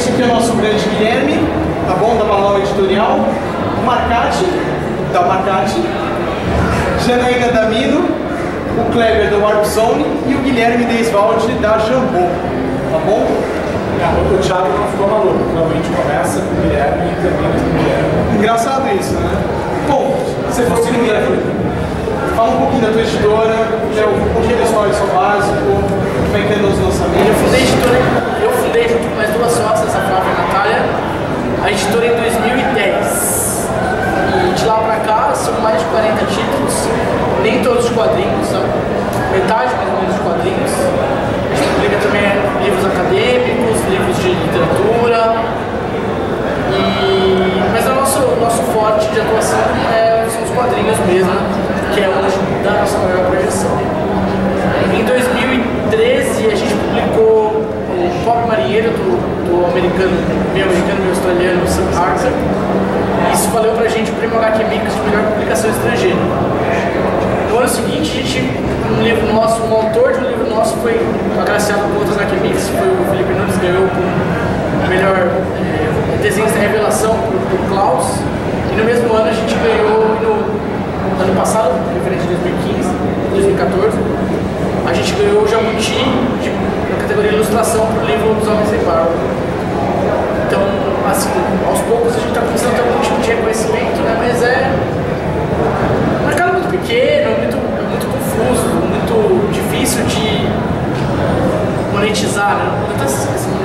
esse aqui é o nosso grande Guilherme, tá bom? Da Balão Editorial. O Marcati, da Marcati. Janaína Damino, o Kleber do Warp Zone e o Guilherme Deiswald da Jambô, tá bom? É, o Thiago não ficou maluco, realmente começa com o Guilherme e termina com o Guilherme. Engraçado isso, né? Bom, você fosse primeiro. Fala um pouquinho da tua editora, é um pouquinho da história do seu básico, como é que andam os lançamentos. Eu fundei a editora, eu fundei junto duas sócias, a Flávia e a Natália, a editora em 2010. E de lá pra cá são mais de 40 títulos, nem todos os quadrinhos, são metade mais ou menos de quadrinhos. A gente publica também livros acadêmicos, livros de literatura. E... Mas o nosso, nosso forte de atuação é, são os quadrinhos mesmo, que é onde dá a nossa maior projeção. Em 2013 a gente publicou o Pop Marinheiro do, do americano, meio americano, meio australiano, Sam Harper. Isso valeu pra gente o prêmio HQ Mix de melhor publicação estrangeira. No ano seguinte, a gente, um livro nosso, um autor de um livro nosso foi agraciado com outras HQ Mix, foi o Felipe Nunes, ganhou com o melhor é, desenho da revelação do Klaus. E no mesmo ano a gente ganhou, no ano passado, referente a 2015, 2014, a gente ganhou o Jabuti de, na categoria ilustração para o livro Dos Homens Sem Barba. Então, assim, aos poucos a gente está começando a ter algum tipo de reconhecimento, né? Mas é um mercado muito pequeno, muito, muito confuso, muito difícil de monetizar, né? Não se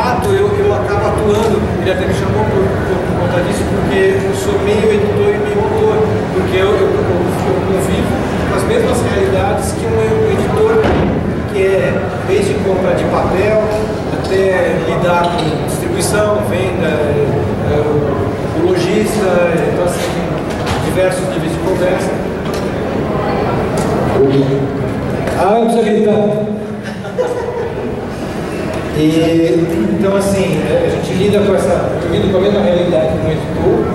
fato eu, eu acabo atuando, ele até me chamou por, por, por conta disso, porque eu sou meio editor e meio autor, porque eu, eu, eu, eu convivo com as mesmas realidades que um editor que é desde compra de papel até lidar com distribuição, venda, é, o lojista, então assim, diversos níveis de conversa. Ah, não precisa gritar. E, então, assim, a gente lida com essa, eu lido com a mesma realidade que um editor,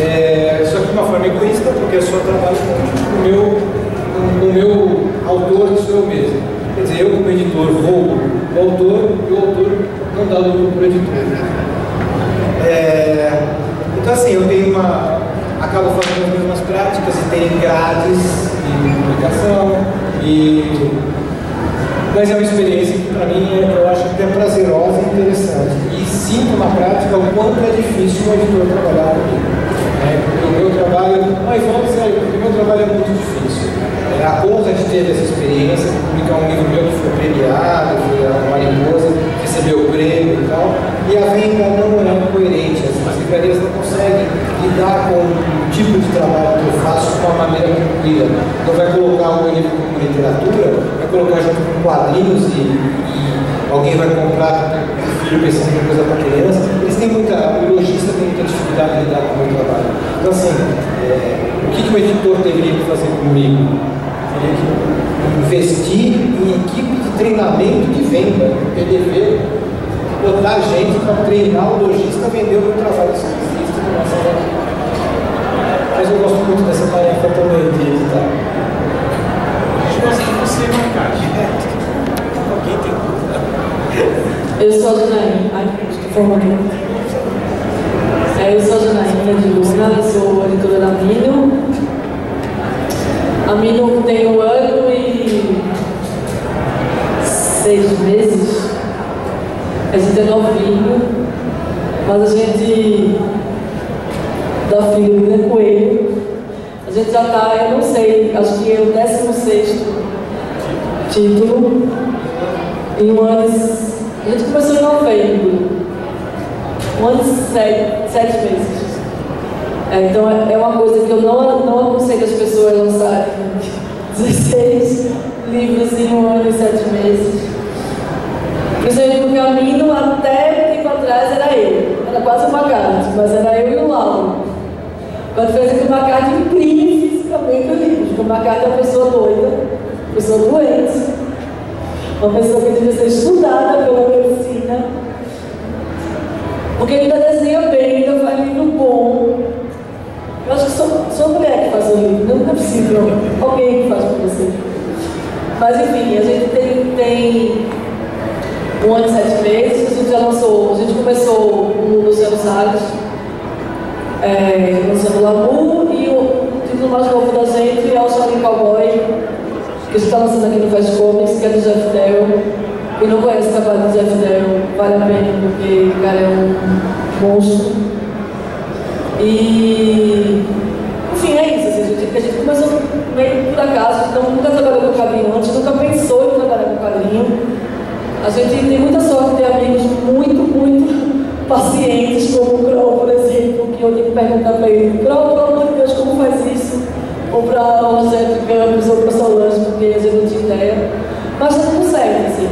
é, só que de uma forma egoísta, porque eu só trabalho com o meu, com o meu autor, sou eu mesmo. Quer dizer, eu como editor vou o autor e o autor não dá lucro para o editor. É, então, assim, eu tenho uma. acabo fazendo as mesmas práticas tem grades de publicação e mas é uma experiência que para mim eu acho até prazerosa e interessante. E sinto na prática o quanto é difícil um editor trabalhar comigo. É, porque o meu trabalho, mas vamos sério, porque o meu trabalho é muito difícil. É, a honra de ter essa experiência, de publicar um livro meu que foi premiado, foi a Mariposa, recebeu o prêmio e tal, e a venda não é coerente. As, as livrarias não conseguem lidar com o tipo de trabalho que eu faço com a maneira como distribuída. Não vai colocar o livro como literatura, vai colocar junto com quadrinhos e, e alguém vai comprar filho pensando em coisa para criança. Eles têm muita, o lojista tem muita dificuldade de lidar com o meu trabalho. Então, assim, é, o que, que o editor deveria fazer comigo? Teria que investir em equipe de treinamento de venda, PDV, botar gente para treinar o lojista vender o meu trabalho. Isso existe no nosso mas eu gosto muito dessa tarefa também de editar. A gente gosta de você, Marcade. Alguém tem Eu sou a Janaína. Ai, acho que foi uma é, Eu sou a Janaína de Luna, sou editora da Mino. A Mino tem um ano e seis meses. A gente é novinho, mas a gente da figura Coelho. A gente já está, eu não sei, acho que é o 16 título. Em um ano. A gente começou em novembro. Um ano e sete, sete meses. É, então é, é uma coisa que eu não, não aconselho as pessoas a lançarem 16 livros em um ano e sete meses. Principalmente porque o caminho até tempo atrás era eu. Era quase uma carta, mas era eu e o Lauro. A diferença é que o McCarthy imprime fisicamente o livro, porque o McCarthy é uma pessoa doida, uma pessoa doente, uma pessoa que devia ser estudada pela medicina, porque ele ainda desenha bem, ainda faz livro bom. Eu acho que só, só mulher que faz o livro, não é possível alguém que faz para você. Mas enfim, a gente tem, tem um ano e sete meses, a gente já lançou, a gente começou no Luciano Salles, é, lançando Lamu e o título mais novo da gente é o Shaolin Cowboy, que a gente está lançando aqui no Fast Comics, que é do Jeff Dell. Quem não conhece o trabalho do Jeff Dell, vale a pena, porque o cara é um monstro. E, enfim, é isso. Assim, a, gente, a gente começou meio então nunca trabalhou com quadrinho antes, nunca pensou em trabalhar com quadrinho. A gente tem muita sorte de ter amigos muito, muito pacientes, como o Crow, por exemplo, que eu tenho que perguntar para ele, Crow, pelo amor de Deus, como faz isso? Ou para o Rogério Campos, ou para Solange, porque a gente não tinha ideia. Mas está tudo certo, assim.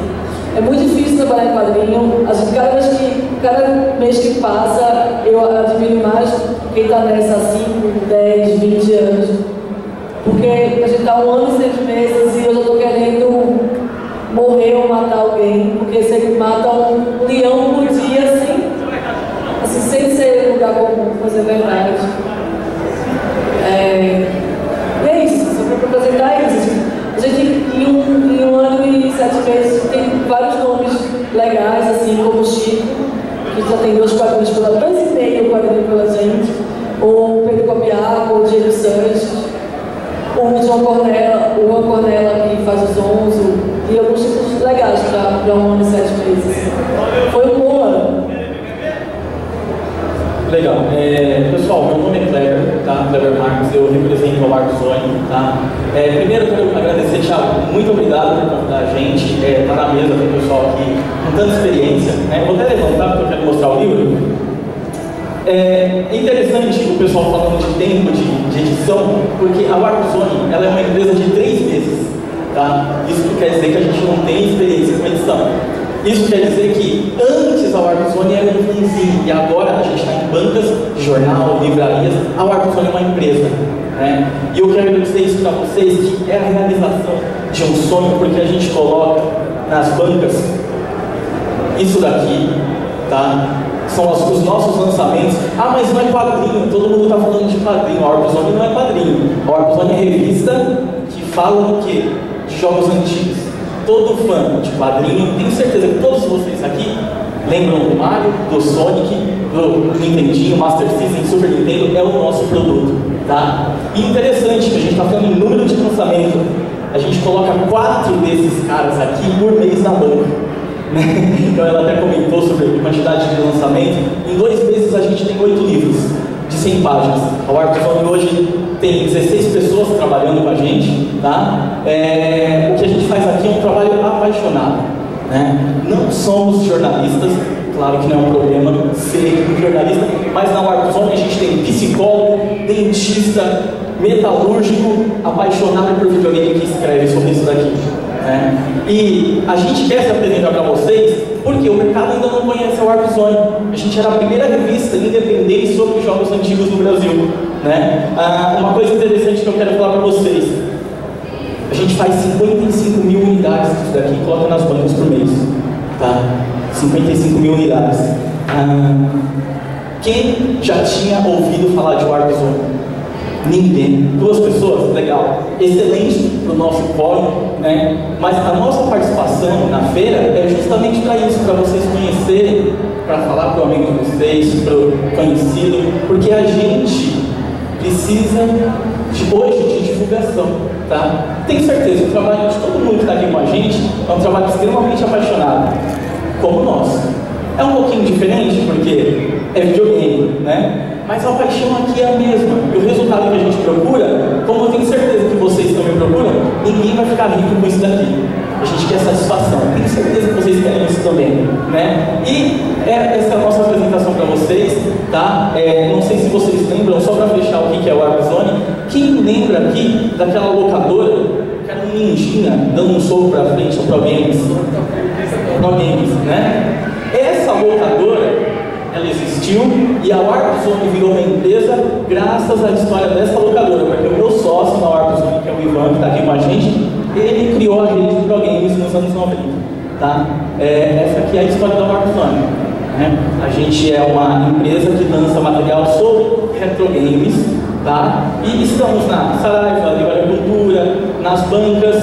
É muito difícil trabalhar em quadrinho. A gente, cada, vez que, cada mês que passa, eu admiro mais quem está nessa há 5, 10, 20 anos. Porque a gente está um ano e seis meses e eu já estou querendo morrer ou matar alguém. Porque se ele mata um leão por dia, assim, assim, sem ser lugar comum, é verdade. É, é isso, só para apresentar isso. A gente, em um, em um ano e sete meses, tem vários nomes legais, assim, como Chico, que já tem dois quadrinhos pela dois e meio quadrinho pela gente, ou Pedro Copiaco, ou Diego Sanches, o João Cornella, o Juan Cornella que faz os Zonzo, e alguns títulos legais para um ano e sete meses. Foi um bom ano. Legal. É, pessoal, meu nome é Kleber, tá? Kleber Marques, eu represento o Arco Zone, tá? É, primeiro, quero agradecer, Thiago, muito obrigado por convidar a gente, é, tá na mesa com o pessoal aqui com tanta experiência, né? Vou até levantar porque eu quero mostrar o livro. É interessante o pessoal falando de tempo de, de edição, porque a Arco Zone, ela é uma empresa de três meses, tá? Isso quer dizer que a gente não tem experiência com edição. Isso quer dizer que antes a Warpzone era um vizinho e agora a gente está em bancas, jornal, livrarias. A Warpzone é uma empresa. Né? E eu quero dizer isso para vocês que é a realização de um sonho, porque a gente coloca nas bancas isso daqui, tá? São os, os nossos lançamentos. Ah, mas não é quadrinho, todo mundo está falando de quadrinho. A Warpzone não é quadrinho. A Warpzone é revista que fala do quê? De jogos antigos todo fã de quadrinho, tenho certeza que todos vocês aqui lembram do Mario, do Sonic, do Nintendinho, Master System, Super Nintendo, é o nosso produto, tá? E interessante que a gente está falando em número de lançamento, a gente coloca quatro desses caras aqui por mês na banca. Então ela até comentou sobre a quantidade de lançamento. Em dois meses a gente tem oito livros de 100 páginas. A Warpzone hoje tem 16 pessoas trabalhando com a gente, tá? É, o que a gente faz aqui é um trabalho apaixonado, né? Não somos jornalistas, claro que não é um problema ser um jornalista, mas na Warpzone a gente tem psicólogo, dentista, metalúrgico, apaixonado por videogame que escreve sobre isso daqui. Né? E a gente quer se apresentar para vocês porque o mercado ainda não conhece a Warp Zone. A gente era a primeira revista independente sobre jogos antigos no Brasil. Né? Ah, uma coisa interessante que eu quero falar para vocês. A gente faz 55 mil unidades disso daqui e coloca nas bancas por mês. Tá? 55 mil unidades. Ah, quem já tinha ouvido falar de Warp Zone? Ninguém. Duas pessoas, legal. Excelente para o nosso fórum, né? Mas a nossa participação na feira é justamente para isso, para vocês conhecerem, para falar para o amigo de vocês, para o conhecido, porque a gente precisa de hoje de divulgação, tá? Tenho certeza, o trabalho de todo mundo que está aqui com a gente é um trabalho extremamente apaixonado, como nós. É um pouquinho diferente porque é videogame, né? Mas a paixão aqui é a mesma. E o resultado que a gente procura, como eu tenho certeza que vocês também procuram, ninguém vai ficar rico com isso daqui. A gente quer satisfação. Tenho certeza que vocês querem isso também, né? E é, essa nossa apresentação para vocês, tá? É, não sei se vocês lembram, só para fechar o que é o Warzone, quem lembra aqui daquela locadora um ninjinha dando um soco para frente para games? Pro games, né? Essa locadora existiu e a Warp Zone virou uma empresa graças à história dessa locadora, porque o meu sócio na Warp Zone, que é o Ivan, que está aqui com a gente, ele criou a rede de videogames nos anos 90. Tá? É, essa aqui é a história da Warp Zone. Né? A gente é uma empresa que lança material sobre retro games, tá? E estamos na Saraiva, Livraria Cultura, nas bancas,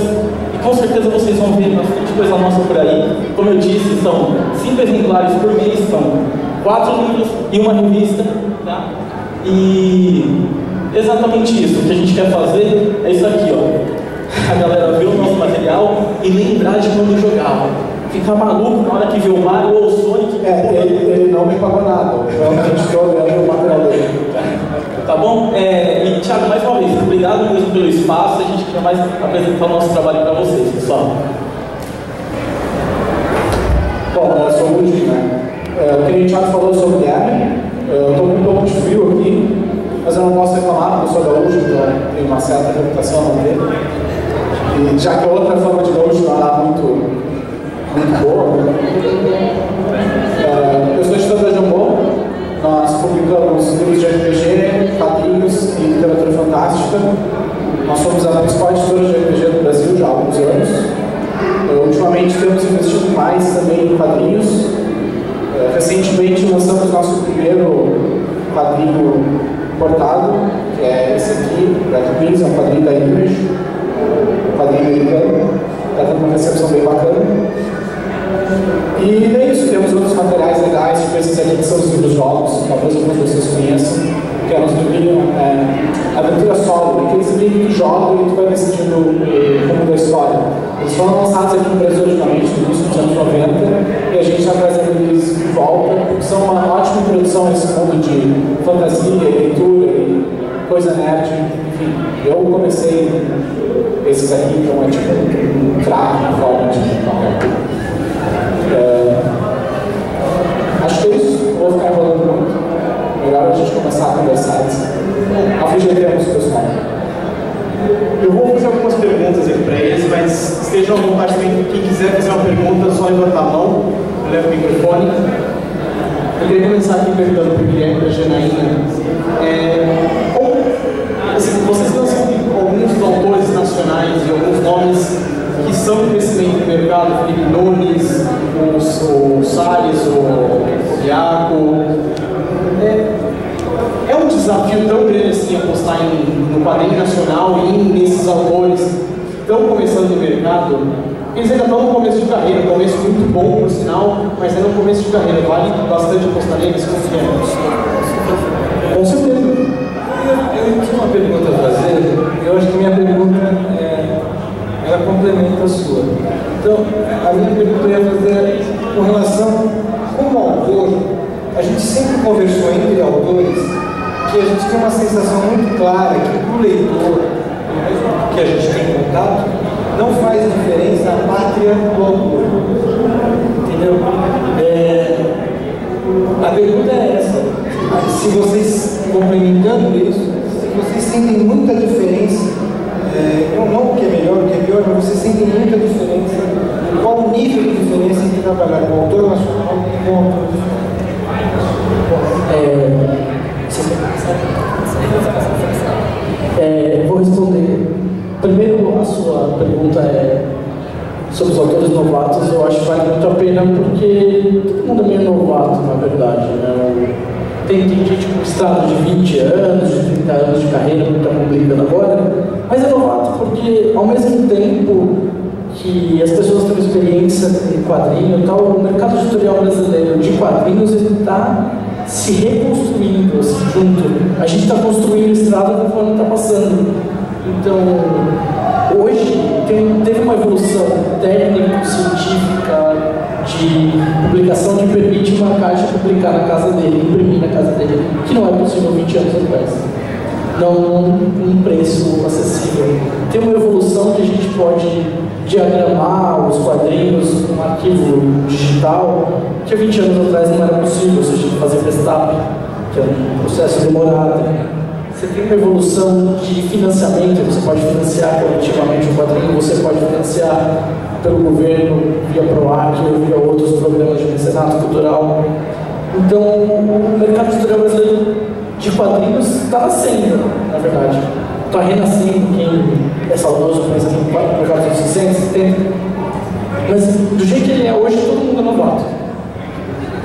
com certeza vocês vão ver bastante coisa nossa por aí. Como eu disse, são cinco exemplares por mês, são quatro livros e uma revista, tá? E exatamente isso, o que a gente quer fazer é isso aqui, ó. A galera ver o nosso material e lembrar de quando jogava. Ficar maluco na hora que vê o Mario ou o Sonic. É, ele, ele não me pagou nada. Realmente estou olhando o material dele. Tá bom? É, e Thiago, mais uma vez, obrigado mesmo pelo espaço. A gente quer mais apresentar o nosso trabalho para vocês, pessoal. Bom, eu sou o Luigi, né? É, o que gente já falou sobre o Guilherme, eu estou com um pouco de frio aqui, mas eu não posso reclamar, porque eu sou gaúcho, então tenho uma certa reputação a manter. E já que a outra forma de gaúcho não era muito, muito boa, é, eu sou editor da Jambô, nós publicamos livros de RPG, quadrinhos e literatura fantástica. Nós somos a principal editora de RPG do Brasil já há alguns anos. Ultimamente temos investido mais também em quadrinhos. Recentemente lançamos nosso primeiro quadrinho importado, que é esse aqui, Black Queens, é um quadrinho da Image, um quadrinho americano. Está tendo uma recepção bem bacana. E é isso, temos outros materiais legais, tipo esses aqui que são os livros jogos, talvez alguns de vocês conheçam, que é os livrinhos é, Aventura Solo, aqueles livros que tu joga e tu vai decidindo o rumo da história. Eles foram lançados aqui no Brasil originalmente no início dos anos 90 e a gente está trazendo eles de volta, porque são uma ótima introdução a esse mundo de fantasia, leitura e coisa nerd. Enfim, eu comecei esses aqui, então é tipo um craque na forma de é, acho que é isso. Vou ficar muito. Melhor a gente começar a conversar antes. Afligeremos o pessoal. Eu vou fazer algumas perguntas aqui para eles, mas estejam à vontade também. Quem quiser fazer uma pergunta, é só levantar a mão. Eu levo o microfone. Eu queria começar aqui perguntando para o Guilherme e para a Janaína. É, como, assim, vocês lançam alguns autores nacionais e alguns nomes que são de crescimento no mercado, Felipe Nunes, o, o Salles, o Iaco. É, é um desafio tão grande assim apostar em, no quadrinho nacional e nesses autores que estão começando no mercado. Eles ainda estão no começo de carreira, começo muito bom, por sinal, mas é no começo de carreira. Vale bastante apostar neles, confiamos. Com certeza. Eu, eu tinha uma pergunta a fazer, eu acho que minha pergunta é, ela complementa a sua. Então, a minha pergunta eu ia fazer com relação, gente sempre conversou entre autores que a gente tem uma sensação muito clara que para o leitor, que a gente tem contato, não faz diferença a pátria do autor. Entendeu? É, a pergunta é essa. Se vocês, complementando isso, vocês sentem muita diferença, é, não, não o que é melhor, o que é pior, mas vocês sentem muita diferença, qual o nível de diferença entre trabalhar com autor nacional e com autor de é, é, vou responder. Primeiro, a sua pergunta é sobre os autores novatos. Eu acho que vale muito a pena porque todo mundo é meio novato, na verdade. Né? Tem, tem gente com estrada de 20 anos, de 30 anos de carreira que está publicando agora, mas é novato porque, ao mesmo tempo que as pessoas têm experiência em quadrinho e tal, o mercado editorial brasileiro de quadrinhos está se reconstruindo assim, junto. A gente está construindo estrada conforme está passando. Então, hoje tem, teve uma evolução técnico-científica de publicação que permite uma caixa publicar na casa dele, imprimir na casa dele, que não é possível 20 anos atrás. Não um preço acessível. Tem uma evolução que a gente pode diagramar os quadrinhos num arquivo digital, que há 20 anos atrás não era possível, você fazer prestap, que é um processo demorado. Você tem uma evolução de financiamento, você pode financiar coletivamente o quadrinho, você pode financiar pelo governo, via PROAC ou via outros programas de mecenato cultural. Então, o mercado brasileiro de quadrinhos está nascendo, na verdade. Está renascendo, quem é saudoso pensa no mercado dos 60, 70. Mas, do jeito que ele é hoje, todo mundo é novato.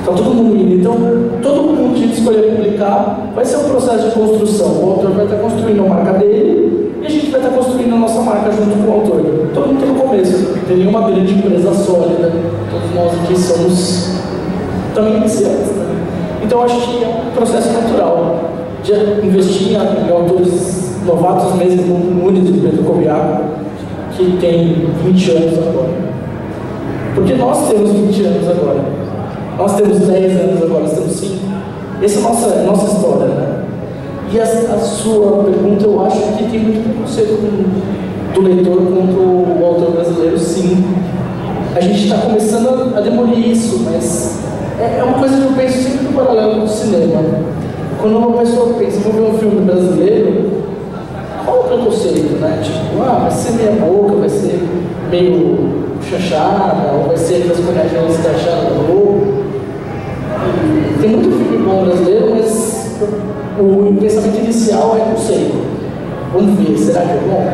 Está todo mundo indo. Então, todo mundo que escolher publicar vai ser um processo de construção. O autor vai estar construindo a marca dele e a gente vai estar construindo a nossa marca junto com o autor. Todo mundo está no começo. Não tem nenhuma grande empresa sólida. Todos nós aqui somos também iniciantes. Né? Então, acho que é um processo natural de investir em autores novatos mesmo, Nunes de Pedro Cobiaco, que tem 20 anos agora. Porque nós temos 20 anos agora. Nós temos 10 anos agora, nós temos 5. Essa é a nossa, nossa história, né? E a, a, sua pergunta, eu acho que tem muito preconceito do leitor contra o autor brasileiro, sim. A gente está começando a, a, demolir isso, mas é, é, uma coisa que eu penso sempre no paralelo com o cinema. Quando uma pessoa pensa, vou ver um filme brasileiro, qual o preconceito, né? Tipo, ah, vai ser meia boca, vai ser meio chachada, ou vai ser aquelas comédias da chata do Globo. Tem muito filme bom brasileiro, mas o pensamento inicial é não sei. Vamos ver, será que é bom?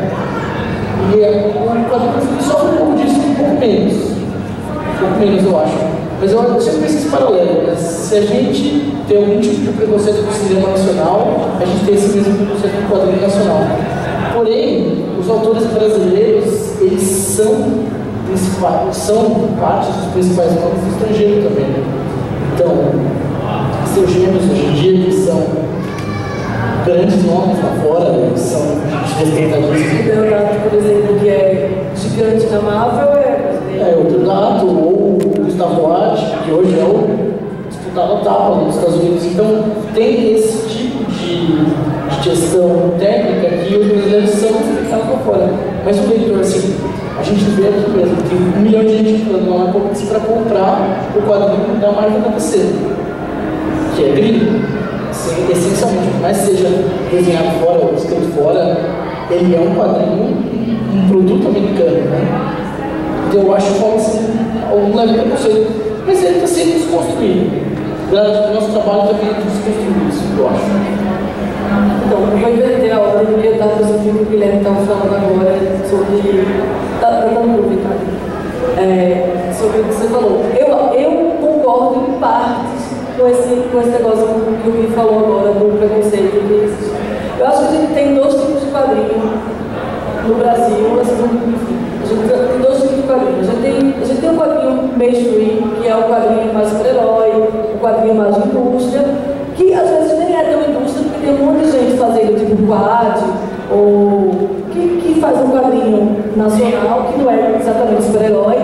E é, o quadrinho sofre um pouco disso, um pouco menos. Um pouco menos, eu acho. Mas eu sempre penso esse paralelo. Se a gente tem algum tipo de preconceito com o cinema nacional, a gente tem esse mesmo preconceito com o quadrinho nacional. Porém, os autores brasileiros, eles são, são parte dos principais nomes do estrangeiro também. Né? Então, seus gêmeos hoje em dia, que são grandes nomes lá fora, né, que são respeitadíssimos. O Leonardo, por exemplo, que é gigante na Marvel, é É, o Leonardo, ou o Gustavo Duarte, que hoje é o tapa nos Estados Unidos. Então, tem esse tipo de, gestão técnica que os brasileiros são respeitados lá fora. Mas o leitor, assim, a gente vê aqui mesmo, tem um milhão de gente entrando lá na Comics para comprar o quadrinho da marca da PC, que é gringo. Assim, essencialmente, por mais seja desenhado fora ou escrito fora, ele é um quadrinho, um produto americano, né? Então eu acho que pode ser um leve preconceito, mas ele está sendo desconstruído. O nosso trabalho também é desconstruir isso, eu acho. Então, eu vou inverter a ordem, eu ia dar para o que o Guilherme estava falando agora sobre Tá, tá dando dúvida. É, sobre o que você falou. Eu, eu concordo em partes com esse, com esse negócio que o Gui falou agora do preconceito que existe. Eu acho que a gente tem dois tipos de quadrinho no Brasil, assim, enfim. Tem dois tipos de quadrinho. A gente tem, a gente tem um quadrinho mainstream, que é o quadrinho mais super-herói, o quadrinho mais de indústria, que às vezes nem é tão indústria, porque tem um monte de gente fazendo tipo quad, ou que, que faz um quadrinho nacional, que não é exatamente super-herói,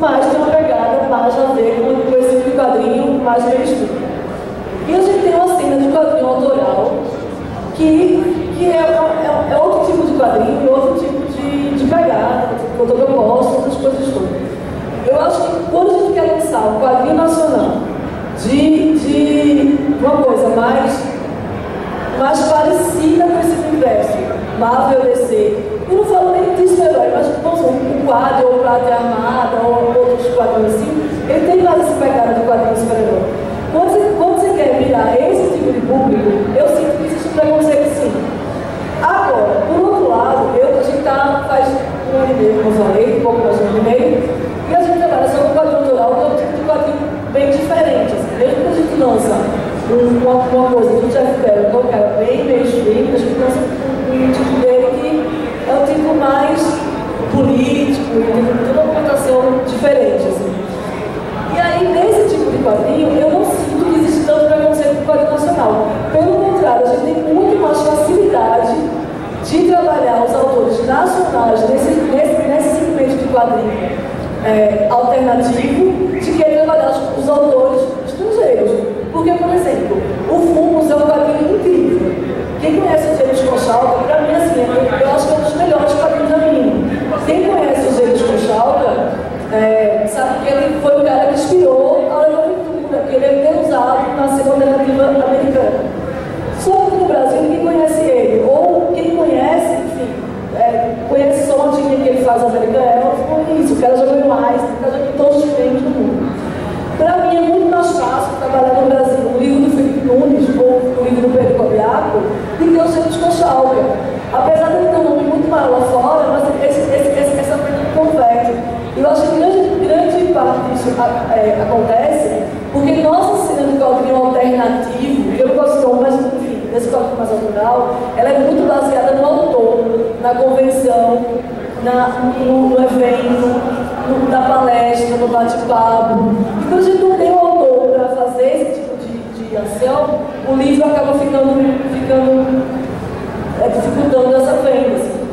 mas tem uma pegada mais a ver com esse tipo de quadrinho mais mainstream. E a gente tem uma cena de quadrinho autoral, que, que é, é, é outro tipo de quadrinho, outro tipo de, de pegada, outra proposta, outras coisas todas. Eu acho que quando a gente quer lançar um quadrinho nacional de, de uma coisa mais mais parecida com esse universo, Marvel DC. E não falo nem de super-herói, mas vamos o quadro, ou Prata Armada, ou outros quadrinhos assim, ele tem mais esse pegada de quadrinho super-herói. Quando quando você quer virar esse tipo de público, eu sinto que existe um preconceito sim. Agora, por outro lado, eu, a gente tá, faz um ano e meio, como eu falei, um pouco mais de um ano e meio, e a gente trabalha só com quadrinho autoral, que é um tipo de quadrinho bem diferente. Assim. Mesmo que a gente lança uma, uma coisa do Jeff Berry, que é um bem mainstream, a gente lança um tipo dele que é um tipo mais político, tem toda uma conotação diferente. Assim. E aí, nesse tipo de quadrinho, eu não sinto que existe tanto preconceito com o quadrinho nacional. Pelo contrário, a gente tem muito mais facilidade de trabalhar os autores nacionais nesse, nesse, nesse segmento de quadrinho é, alternativo de que trabalhar os, os autores estrangeiros. Porque, por exemplo, o Fumos é um quadrinho incrível. Quem conhece o James Conchalka, para mim, assim, eu, acho que é um dos melhores quadrinhos da minha. Quem conhece o James Conchalka, é, sabe que ele foi o cara que inspirou a Levaventura, que ele é usado na segunda narrativa americana. Só que no Brasil ninguém conhece ele, ou quem conhece, enfim, é, conhece só uma tinha que ele faz American Elf, por isso, o cara já ganhou mais, o cara já ganhou todos os prêmios do mundo. Para mim é muito mais fácil trabalhar no Brasil no livro do Felipe Nunes ou no livro do Pedro Cobiaco do que o Centro Conchalga. Apesar de ter um nome muito maior lá fora, mas esse, esse, esse, essa coisa. E eu acho que grande, grande parte disso é, acontece porque nossa cena de quadrinho alternativo, eu gosto tão, mas enfim, desse quadrinho mais autoral, ela é muito baseada no autor, na convenção, na, no, no evento, no, na palestra, no bate-papo. E quando a gente não tem um autor para fazer esse tipo ação, o livro acaba ficando, ficando é, dificultando essa venda. Assim.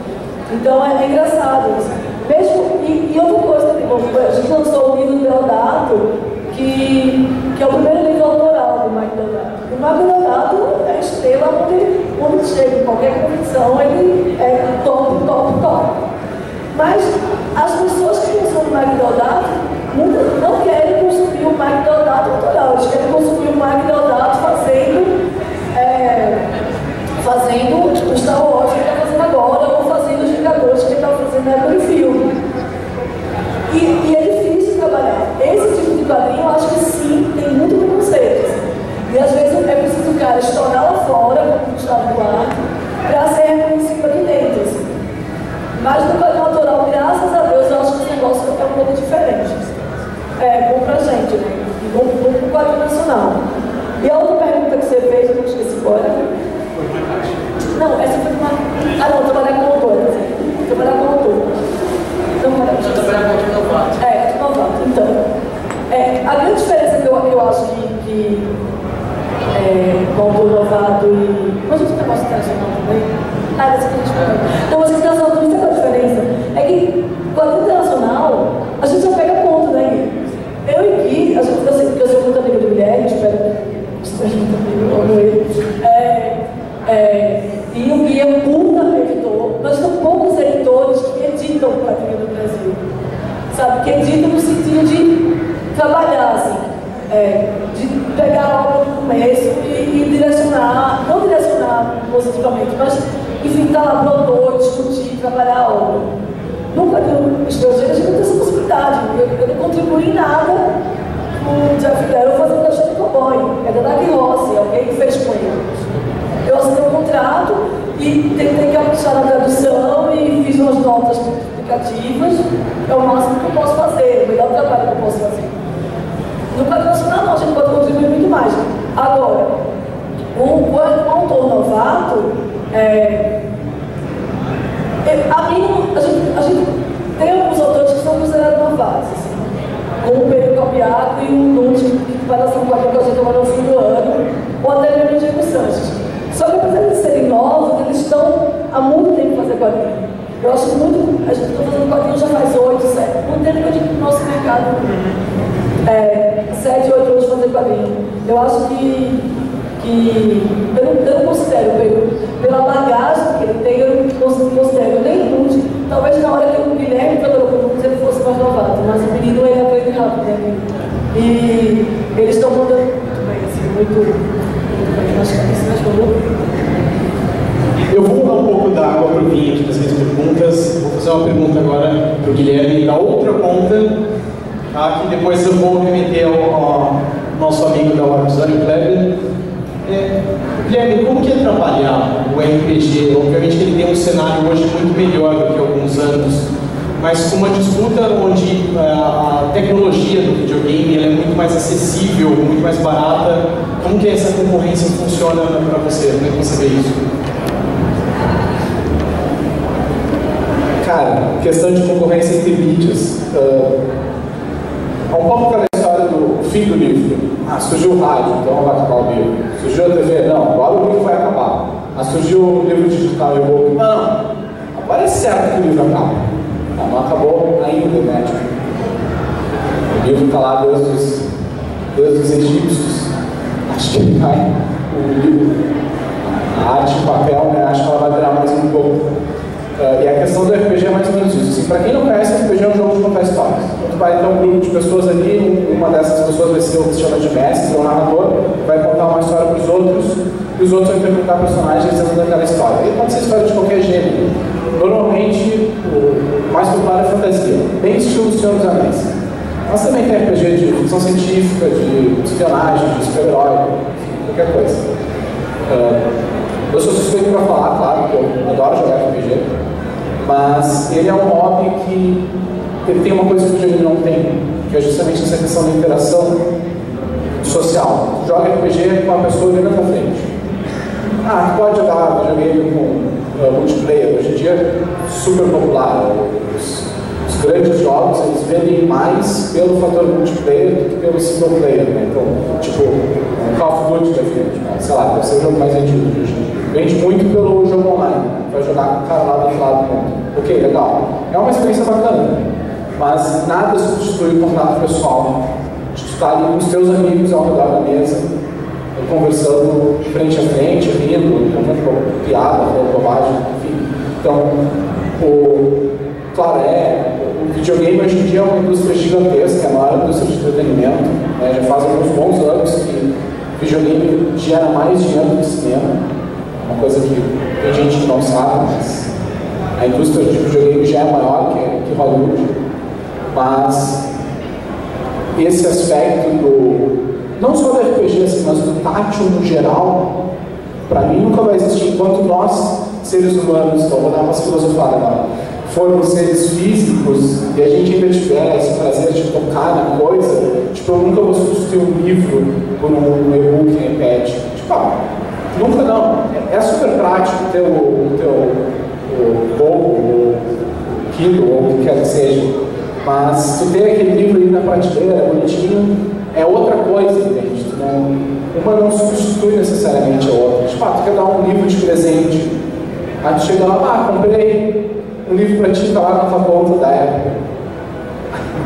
Então é, é engraçado. Assim. Mesmo, e, e, outra coisa também, a gente lançou o livro do Deodato, que, que é o primeiro livro autoral do Mike Deodato. O Mike Deodato é estrela onde, onde chega em qualquer competição, ele é top, top, top. Mas as pessoas que consomem o Mike Deodato não querem consumir o Mike Deodato eles querem consumir o Mike Deodato fazendo, é, fazendo o Star Wars que ele está fazendo agora, ou fazendo os Vingadores que ele está fazendo na época do filme. E, e, é difícil trabalhar. Esse tipo de quadrinho, eu acho que sim, tem muito preconceito. E às vezes é preciso o cara estourar lá fora, como o Gustavo Duarte, para ser reconhecido aqui dentro. Assim. Mas no quadrinho autoral, graças a Deus, eu acho que esse negócio é um pouco diferente. É bom pra gente, né? E bom, bom pro quadrinho nacional. E a outra pergunta que você fez, eu não esqueci era. Não, essa foi uma. Ah, não, trabalhar com autor. Trabalhar com autor. Não, Você trabalhar com autor novato. É, autor novato. Então, é, a grande diferença que eu, eu acho que, que é, com autor novato e. Mas a gente negócio internacional também. Ah, essa que a gente falou. Então, mas internacional também sabe a diferença? É que quadrinho internacional, a gente já pega ponto, né? Eu e Gui, a gente, eu sei que eu sou muito do Guilherme, espero que seja muito amigo, amo ele. É, é, e o Gui é um puta editor. Nós temos poucos editores que editam o quadrinho do Brasil. Sabe? Que editam no sentido de trabalhar, assim. É, de pegar a obra no começo e, e direcionar, não direcionar positivamente, mas enfim, estar lá pro autor, discutir, trabalhar a obra. Quadrinho estrangeiro a gente não tem essa possibilidade. Eu, eu não contribuí em nada com o Jeff Darrow fazendo a de cowboy. É da Dag Rossi, alguém que fez com ele. Eu assinei um contrato e tentei caprichar na tradução e fiz umas notas explicativas. É o máximo que eu posso fazer, o melhor trabalho que eu posso fazer. No quadro nacional não, a gente pode contribuir muito mais. Agora, um, um autor novato, é, a mim, a gente, a gente tem alguns autores que são considerados novatos, assim, como o Pedro Capiaco e o Nunes, que vai um quadrinho com a gente agora no fim do ano, ou até mesmo o Diego Sanches. Só que apesar de serem novos, eles estão há muito tempo fazendo quadrinho. Eu acho muito. A gente está fazendo quadrinho já faz 8, 7. Muito tempo que eu que nosso mercado. É, 7, 8 anos fazendo quadrinho. Eu acho que. Que eu, não, eu não considero, pelo, pela bagagem que ele tem, eu não considero nem muito. Talvez na hora que o Guilherme trabalhou com ele fosse mais novato, mas o menino ele aprende rápido, né? E eles estão mandando muito bem, assim, muito. muito bem. Acho que é isso mais falou. dar água para o vinho aqui nas minhas perguntas. Vou fazer uma pergunta agora para o Guilherme da outra ponta, tá? que depois eu vou remeter ao, ao nosso amigo da Warpzone, Kleber. É, Guilherme, como que é trabalhar o RPG? Obviamente que ele tem um cenário hoje muito melhor do que alguns anos, mas com uma disputa onde uh, a tecnologia do videogame é muito mais acessível, muito mais barata, como que essa concorrência funciona para você? Como é que você vê isso? Cara, questão de concorrência entre mídias. Uh, é um pouco aquela história do fim do livro. Ah, surgiu o rádio, então vai acabar o livro. Surgiu a TV, não, agora o livro vai acabar. Ah, surgiu o livro digital e o book. Não, agora é certo que o livro acaba. Não, não acabou ainda, né? O livro está lá desde os, desde os egípcios. Acho que ele vai, o livro, a arte em papel, né? Acho que ela vai virar mais um pouco. Uh, e a questão do RPG é mais ou menos isso. Assim, para quem não conhece, RPG é um jogo de contar histórias. Então, vai ter um grupo de pessoas ali, uma dessas pessoas vai ser o que se chama de mestre, ou narrador, vai contar uma história para os outros, e os outros vão interpretar personagens dentro daquela história. E pode ser história de qualquer gênero. Normalmente, o mais popular é fantasia, bem estilo Senhor dos Anéis. Mas também tem RPG de ficção científica, de espionagem, de super-herói, qualquer coisa. Uh, eu sou suspeito para falar, claro, porque eu adoro jogar RPG, mas ele é um hobby que ele tem uma coisa que o videogame não tem, que é justamente essa questão da interação social. Joga RPG com uma pessoa olhando pra frente. Ah, pode jogar videogame com uh, multiplayer, hoje em dia super popular. Os, os, grandes jogos eles vendem mais pelo fator multiplayer do que pelo single player. Né? Então, tipo, Call of Duty, tipo, sei lá, deve ser o jogo mais vendido hoje em dia. Vende muito pelo jogo online. Vai jogar com o cara lá do outro lado do mundo. Ok, legal. É uma experiência bacana. Mas nada substitui o contato pessoal. De estar ali com os teus amigos ao redor da mesa, conversando frente a frente, rindo, contando piada, falando bobagem, enfim. Então, o, claro, é, o videogame hoje em dia é uma indústria gigantesca, é a maior indústria de entretenimento. Né? Já faz alguns bons anos que o videogame gera mais dinheiro do que cinema uma coisa que tem gente que não sabe, mas a indústria de videogame já é maior que, que Hollywood, mas esse aspecto do, não só do RPG, assim, mas do tátil no geral, para mim nunca vai existir enquanto nós, seres humanos, então vou dar uma filosofada agora, formos seres físicos e a gente ainda tiver esse prazer de tocar na coisa, tipo, eu nunca vou substituir um livro por um e-book em iPad. Tipo, ah, Nunca não. É, é super prático ter o, o teu o Google, o Kindle, ou o que quer que seja. Mas tu ter aquele livro ali na prateleira, bonitinho, é outra coisa, entende? Não, uma não substitui necessariamente a outra. Ah, tu quer dar um livro de presente. Aí tu chega lá, ah, comprei um livro para ti, tá lá na tua conta da época.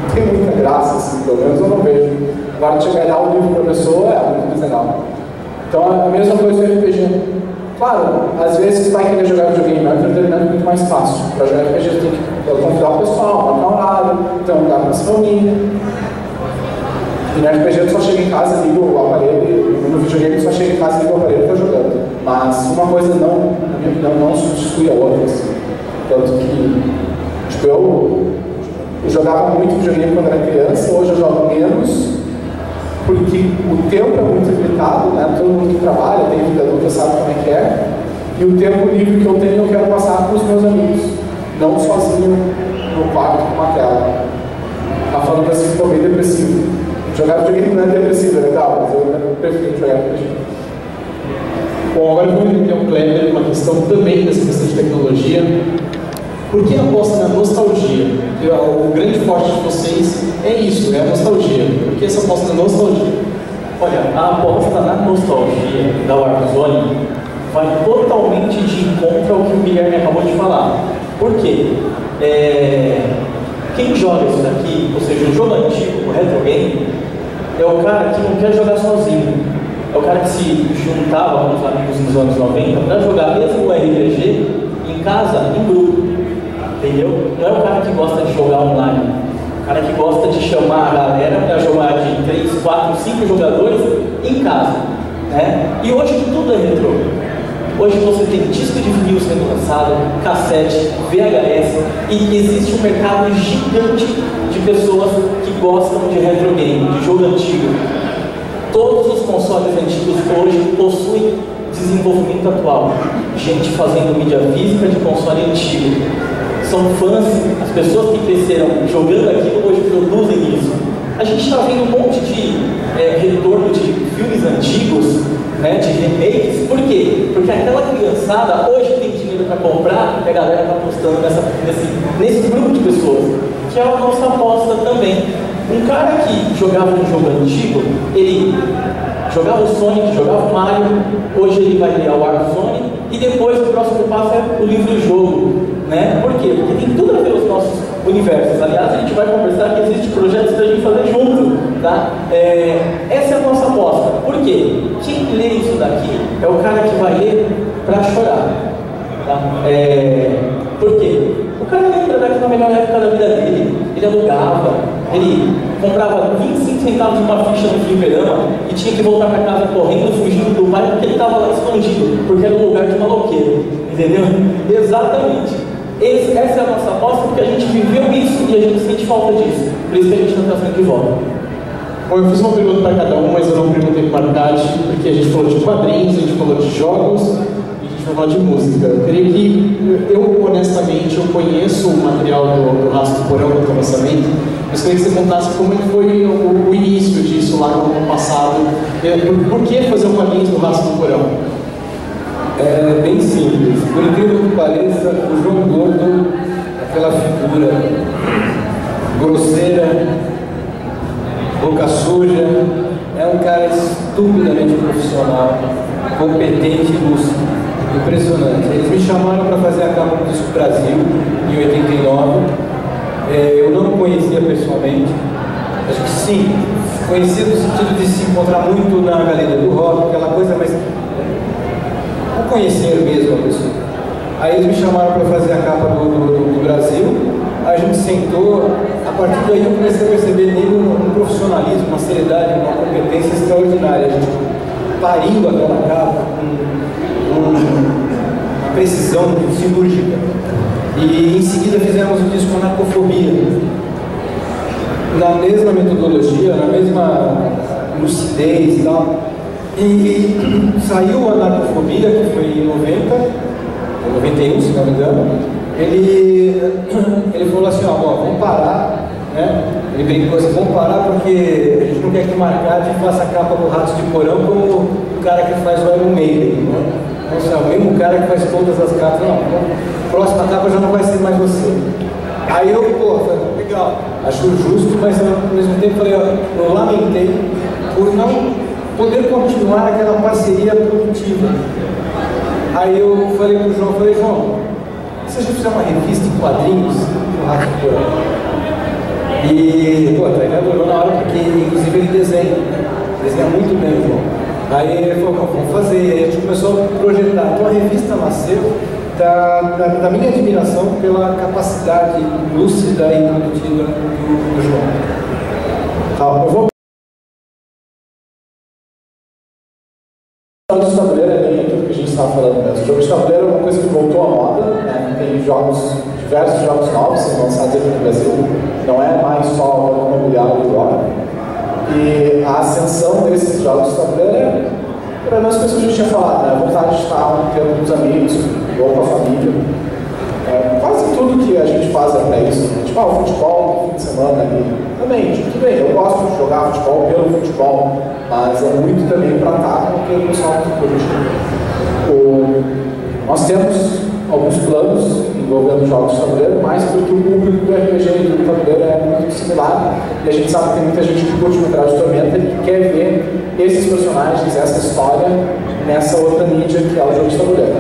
Não tem muita graça, assim, pelo menos eu não vejo. Agora, tu chegar e dar um livro para a pessoa é muito legal. Então é a mesma coisa do RPG. Claro, às vezes vai querer jogar videogame, é um entretenimento muito mais fácil. Para jogar RPG tem que convidar o pessoal, marcar horário, ter um lugar para se reunir. E no RPG você só chega em casa, liga o aparelho, e no videogame você só chega em casa, liga o aparelho e está jogando. Mas uma coisa não, na minha opinião, não substitui a outra. Assim. Tanto que, tipo, eu, eu jogava muito videogame quando era criança, hoje eu jogo menos, porque o tempo é muito limitado, né? todo mundo que trabalha, tem vida adulta, sabe como é que é, e o tempo livre que eu tenho eu quero passar para os meus amigos, não sozinho no quarto com uma tela. Tá falando que assim, estou bem depressivo. Jogar videogame não é depressivo, é legal, mas eu prefiro jogar videogame. Bom, agora vamos entender o Kleber, uma questão também dessa questão de tecnologia. Por que aposta na nostalgia? O grande forte de vocês é isso, é a nostalgia. Por que essa aposta na nostalgia? Olha, a aposta na nostalgia da Warzone vai totalmente de encontro ao que o Guilherme acabou de falar. Por quê? É... Quem joga isso daqui, ou seja, o jogo antigo, o retro game, é o cara que não quer jogar sozinho. É o cara que se juntava com os amigos nos anos 90 para jogar mesmo o RPG em casa, em grupo. Entendeu? Não é o cara que gosta de jogar online. O cara que gosta de chamar a galera para jogar de 3, 4, 5 jogadores em casa. Né? E hoje tudo é retrô. Hoje você tem disco de vinil sendo lançado, cassete, VHS, e existe um mercado gigante de pessoas que gostam de retro game, de jogo antigo. Todos os consoles antigos hoje possuem desenvolvimento atual. Gente fazendo mídia física de console antigo. São fãs, as pessoas que cresceram jogando aquilo hoje produzem isso. A gente está vendo um monte de é, retorno de filmes antigos, né, de remakes. Por quê? Porque aquela criançada hoje tem dinheiro para comprar a galera está apostando nessa, nesse, nesse grupo de pessoas, que é a nossa aposta também. Um cara que jogava um jogo antigo, ele jogava o Sonic, jogava o Mario, hoje ele vai criar o Warzone e depois o próximo passo é o livro-jogo. Né? Por quê? Porque tem tudo a ver os nossos universos. Aliás, a gente vai conversar que existem projetos para a gente fazer junto. Tá? É, essa é a nossa aposta. Por quê? Quem lê isso daqui é o cara que vai ler para chorar. Tá? É, por quê? O cara lembra daquela melhor época da vida dele. Ele alugava, ele comprava 25 centavos de uma ficha no fliperama e tinha que voltar para casa correndo, fugindo do pai porque ele estava lá escondido, porque era um lugar de maloqueiro. Entendeu? Exatamente. Esse, essa é a nossa aposta porque a gente viveu isso e a gente sente falta disso. Por isso que a gente está trazendo de volta. Bom, eu fiz uma pergunta para cada um, mas eu não perguntei Marcati, porque a gente falou de quadrinhos, a gente falou de jogos e a gente falou de música. Eu creio que, eu honestamente, eu conheço o material do, do Rastro Porão, do lançamento, mas queria que você contasse como é que foi o, o início disso lá no ano passado. É, por, por que fazer um quadrinho do Rastro Porão? É bem simples. Por incrível que pareça, o João Gordo, aquela figura grosseira, boca suja, é um cara estupidamente profissional, competente e lúcido. Impressionante. Eles me chamaram para fazer a capa do Disco Brasil em 89. É, eu não conhecia pessoalmente. Acho que sim, conhecia no sentido de se encontrar muito na galeria do rock, aquela coisa, mas conhecer mesmo a pessoa. Aí eles me chamaram para fazer a capa do, do, do Brasil, a gente sentou, a partir daí eu comecei a perceber nele um, um profissionalismo, uma seriedade, uma competência extraordinária. A gente pariu aquela capa com, com uma precisão cirúrgica. E em seguida fizemos o disco Anarcofobia. Na mesma metodologia, na mesma lucidez e tal. E saiu a Anarcofobia, que foi em 90, ou 91, se não me engano. Ele, ele falou assim, ó, vamos parar, né? Ele brincou assim, vamos parar porque a gente não quer que o Marcati faça a capa do Ratos de Porão como o cara que faz o Iron Maiden, né? Nossa, o mesmo cara que faz todas as capas, não, próxima capa já não vai ser mais você. Aí eu, pô, falei, legal, acho justo, mas ao mesmo tempo falei, ó, eu lamentei por não poder continuar aquela parceria produtiva. Aí eu falei pro João, falei, João, se a gente fizer uma revista em quadrinhos, o Rato Porão. E, pô, tá, ele adorou na hora, porque inclusive ele desenha, né? desenha muito bem João. Aí ele falou, vamos fazer, aí a gente começou a projetar. Então a revista nasceu da, da, da minha admiração pela capacidade lúcida e produtiva do, do João. Tá, eu vou que a gente estava falando mesmo. Jogo de tabuleiro é uma coisa que voltou à moda, né? tem jogos, diversos jogos novos sendo lançados aqui no Brasil, não é mais só o imobiliário e rock. E a ascensão desses jogos de tabuleiro é, pelo menos, coisa que a gente tinha falado, né? a vontade de estar um tempo com os amigos, ou com a família. É, quase tudo que a gente faz é para isso. Né? Tipo, ah, o futebol, fim de semana ali. Também, tipo, tudo bem, eu gosto de jogar futebol pelo futebol, mas é muito também para estar com aquele pessoal que curte. O, nós temos alguns planos envolvendo jogos de tabuleiro, mas porque o público do RPG e do tabuleiro é muito similar e a gente sabe que tem muita gente que curte o Metragem de Tormenta e que quer ver esses personagens, essa história nessa outra mídia que é o jogo de tabuleiro.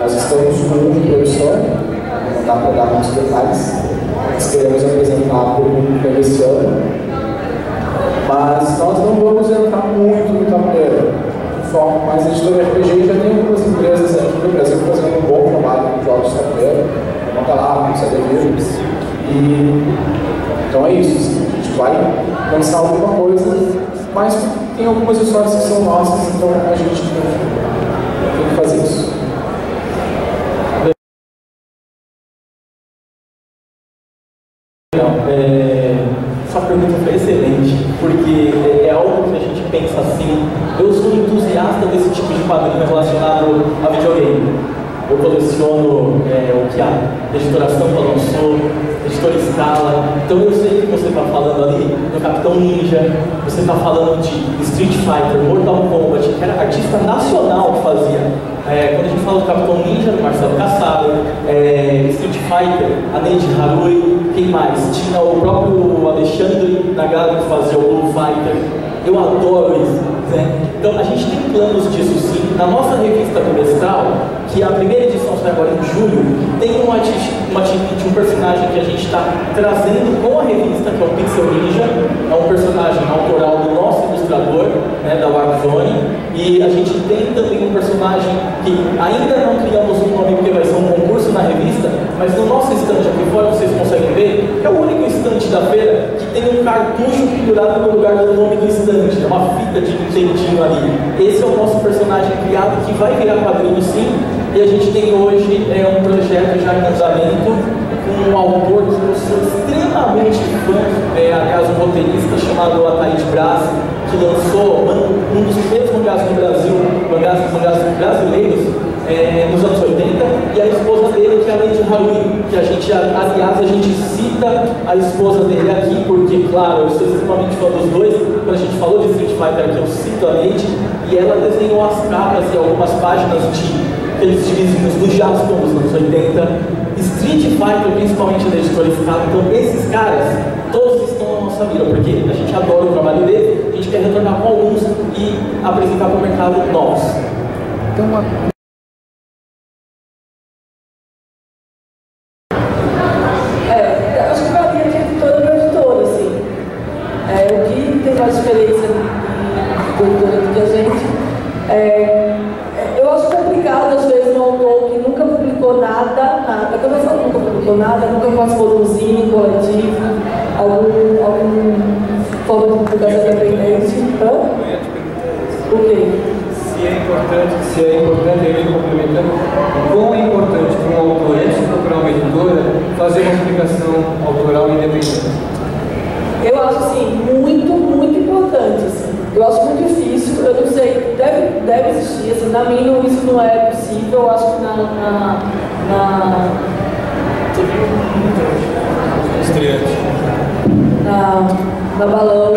Nós estamos com um de produção, não dá para dar muitos detalhes, nós queremos apresentar por um esse ano, mas nós não vamos entrar muito no tabuleiro. Foco mais editora RPG já tem Então é isso, assim, a gente vai lançar alguma coisa, mas tem algumas histórias que são nossas, então a gente tem, que fazer isso. Essa é, pergunta foi excelente, porque é, é algo que a gente pensa assim. Eu sou entusiasta desse tipo de quadrinho relacionado a videogame. Eu coleciono é, o que a para Sampa lançou, Scala. Então eu sei que você está falando ali do Capitão Ninja, você está falando de Street Fighter, Mortal Kombat, que era artista nacional que fazia. É, quando a gente fala do Capitão Ninja, do Marcelo Cassado, é, Street Fighter, a Neide Harui, quem mais? Tinha o próprio Alexandre Nagalo que fazia o Blue Fighter. Eu adoro isso. Né? Então a gente tem planos disso sim. Na nossa revista bimestral, que a primeira edição sai agora em julho, tem uma uma de um personagem que a gente está trazendo com a revista, que é o Pixel Ninja. É um personagem autoral do nosso ilustrador, né, da Warpzone. E a gente tem também um personagem que ainda não criamos um nome porque vai ser um concurso na revista, mas no nosso estante aqui fora, vocês conseguem ver, é o único estante da feira que tem um cartucho pendurado no lugar do nome do estante. É uma fita de Ali. Esse é o nosso personagem criado que vai virar quadrinho sim, e a gente tem hoje é, um projeto já em andamento com um autor que eu sou extremamente fã, é, aliás, um roteirista chamado Ataíde Braz, que lançou um, um dos primeiros mangás no Brasil, mangás, mangás brasileiros, é, nos anos 80, e a esposa dele, que é a Lady Harui, que a gente, aliás, a gente cita a esposa dele aqui, porque, claro, eu sou extremamente fã dos dois, quando a gente falou de Street Fighter aqui, eu cito a Lady, e ela desenhou as capas e algumas páginas de aqueles vizinhos do Jaspion dos anos 80, Street Fighter, principalmente da editora Scala. Então, esses caras, porque a gente adora o trabalho deles, a gente quer retornar com alguns e apresentar para o mercado novos. Então, uma... É, acho que varia de editora para editora, assim. É, o que tem mais experiência em editora do que a gente. É, eu acho complicado, às vezes, um autor que nunca publicou nada, nada. Quando eu falo nunca publicou nada, nunca participou de um zine coletivo, algum, algum forma de publicação independente. Hã? O quê? Se é importante, se é importante, ele complementando, quão é importante para um autor, antes de procurar uma editora, fazer uma publicação autoral independente? Eu acho assim, muito, muito importante. Assim. Eu acho muito difícil, eu não sei, deve, deve existir, assim, na minha isso não é possível, eu acho que na. na, na Estreante. Na, na balão.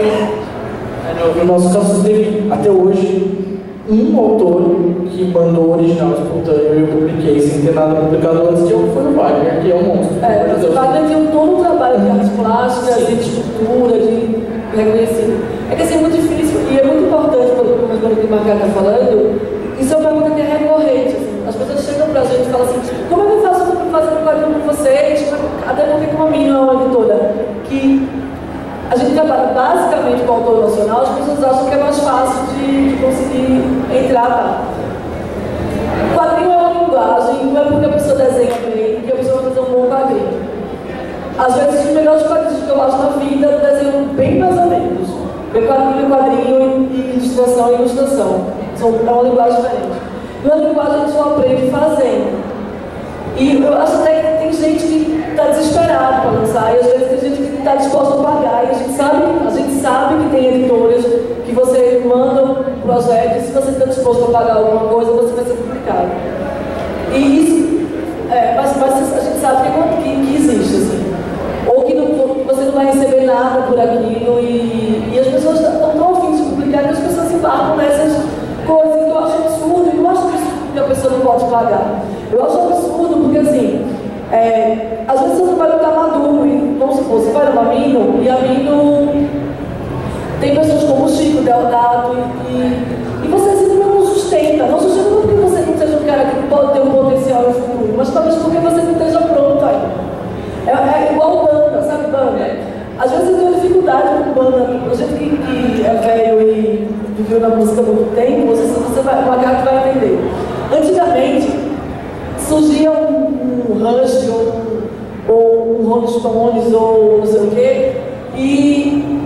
No, no nosso caso, teve até hoje um autor que mandou o original espontâneo e eu publiquei sem ter nada publicado antes, que foi o Wagner, que é um monstro. É, mas o Wagner tem todo um trabalho de artes plásticas, de escultura, de reconhecido. É que assim, é muito difícil e é muito importante, como a o Marcado está falando, isso é uma pergunta que é recorrente. Assim. As pessoas chegam para a gente e falam assim, como é que eu faço para fazer um quadrinho com vocês? Até porque com a minha uma editora, que a gente trabalha basicamente com autor nacional, as pessoas acham que é mais fácil de, de conseguir entrar lá. O quadrinho é uma linguagem, não é porque a pessoa desenha bem que a pessoa vai fazer um bom quadrinho. Às vezes, os melhores quadrinhos que eu acho na vida desenham bem mais ou menos. Porque quadrinho, quadrinho ilustração e ilustração. São, é uma linguagem diferente. Uma linguagem a só aprende fazendo. E eu acho até que tem gente que está desesperado para lançar, e às vezes tem gente que está disposta a pagar, e a gente sabe, a gente sabe que tem editoras que você manda um projeto, e se você está disposto a pagar alguma coisa, você vai ser publicado. E isso, é, mas, mas a gente sabe que, que, que existe, assim ou que, não, você não vai receber nada por aquilo e, e as pessoas estão tão afim de publicar que as pessoas se embarcam nessas coisas pessoa não pode pagar. Eu acho absurdo porque assim, é, às vezes o trabalho está maduro e vamos supor, você vai no Amino e Amino tem pessoas como o Chico, Deodato e, e, e você simplesmente não sustenta. Não sustenta não porque você não seja um cara que pode ter um potencial no futuro, mas talvez porque você não esteja pronto ainda. É, é igual banda, sabe banda? Às vezes eu tenho dificuldade com banda, a gente que, que é velho e viveu na música há muito tempo, você, você vai, o Magato vai entender. Antigamente, surgia um, um Rush ou, ou um Rolling Stones ou não sei o quê, e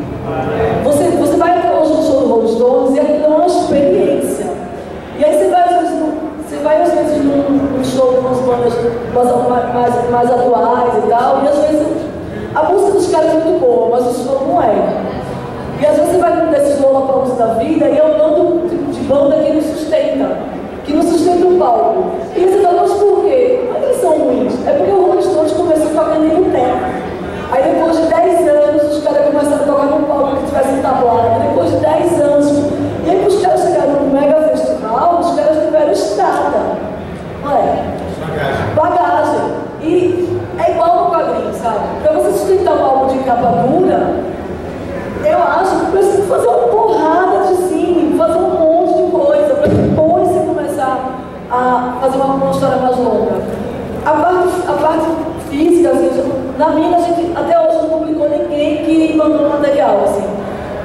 você, você vai até hoje no show do Rolling Stones e é uma experiência. E aí você vai, às vezes, você vai às vezes num, show com as bandas mais, mais, mais atuais e tal, e às vezes a música dos muito boa, mas o show não é. E às vezes você vai num desses lollapalooza da vida e é um bando de banda que não sustenta, que não sustenta o palco. E você fala, mas por quê? Não é que eles são ruins, é porque o Rolling Stones começou tocando em boteco. Aí depois de 10 anos, os caras começaram a tocar num palco que tivesse tablado. Depois de 10 anos, e aí os caras chegaram no mega festival, os caras tiveram estrada. Não é? Bagagem. E é igual no quadrinho, sabe? Para você sustentar um álbum de capa dura, eu acho que precisa fazer uma porrada de cine, fazer um monte de coisa, para depois você começar a fazer uma, uma história mais longa. A parte, a parte física, assim, na minha a gente até hoje não publicou ninguém que mandou material, assim.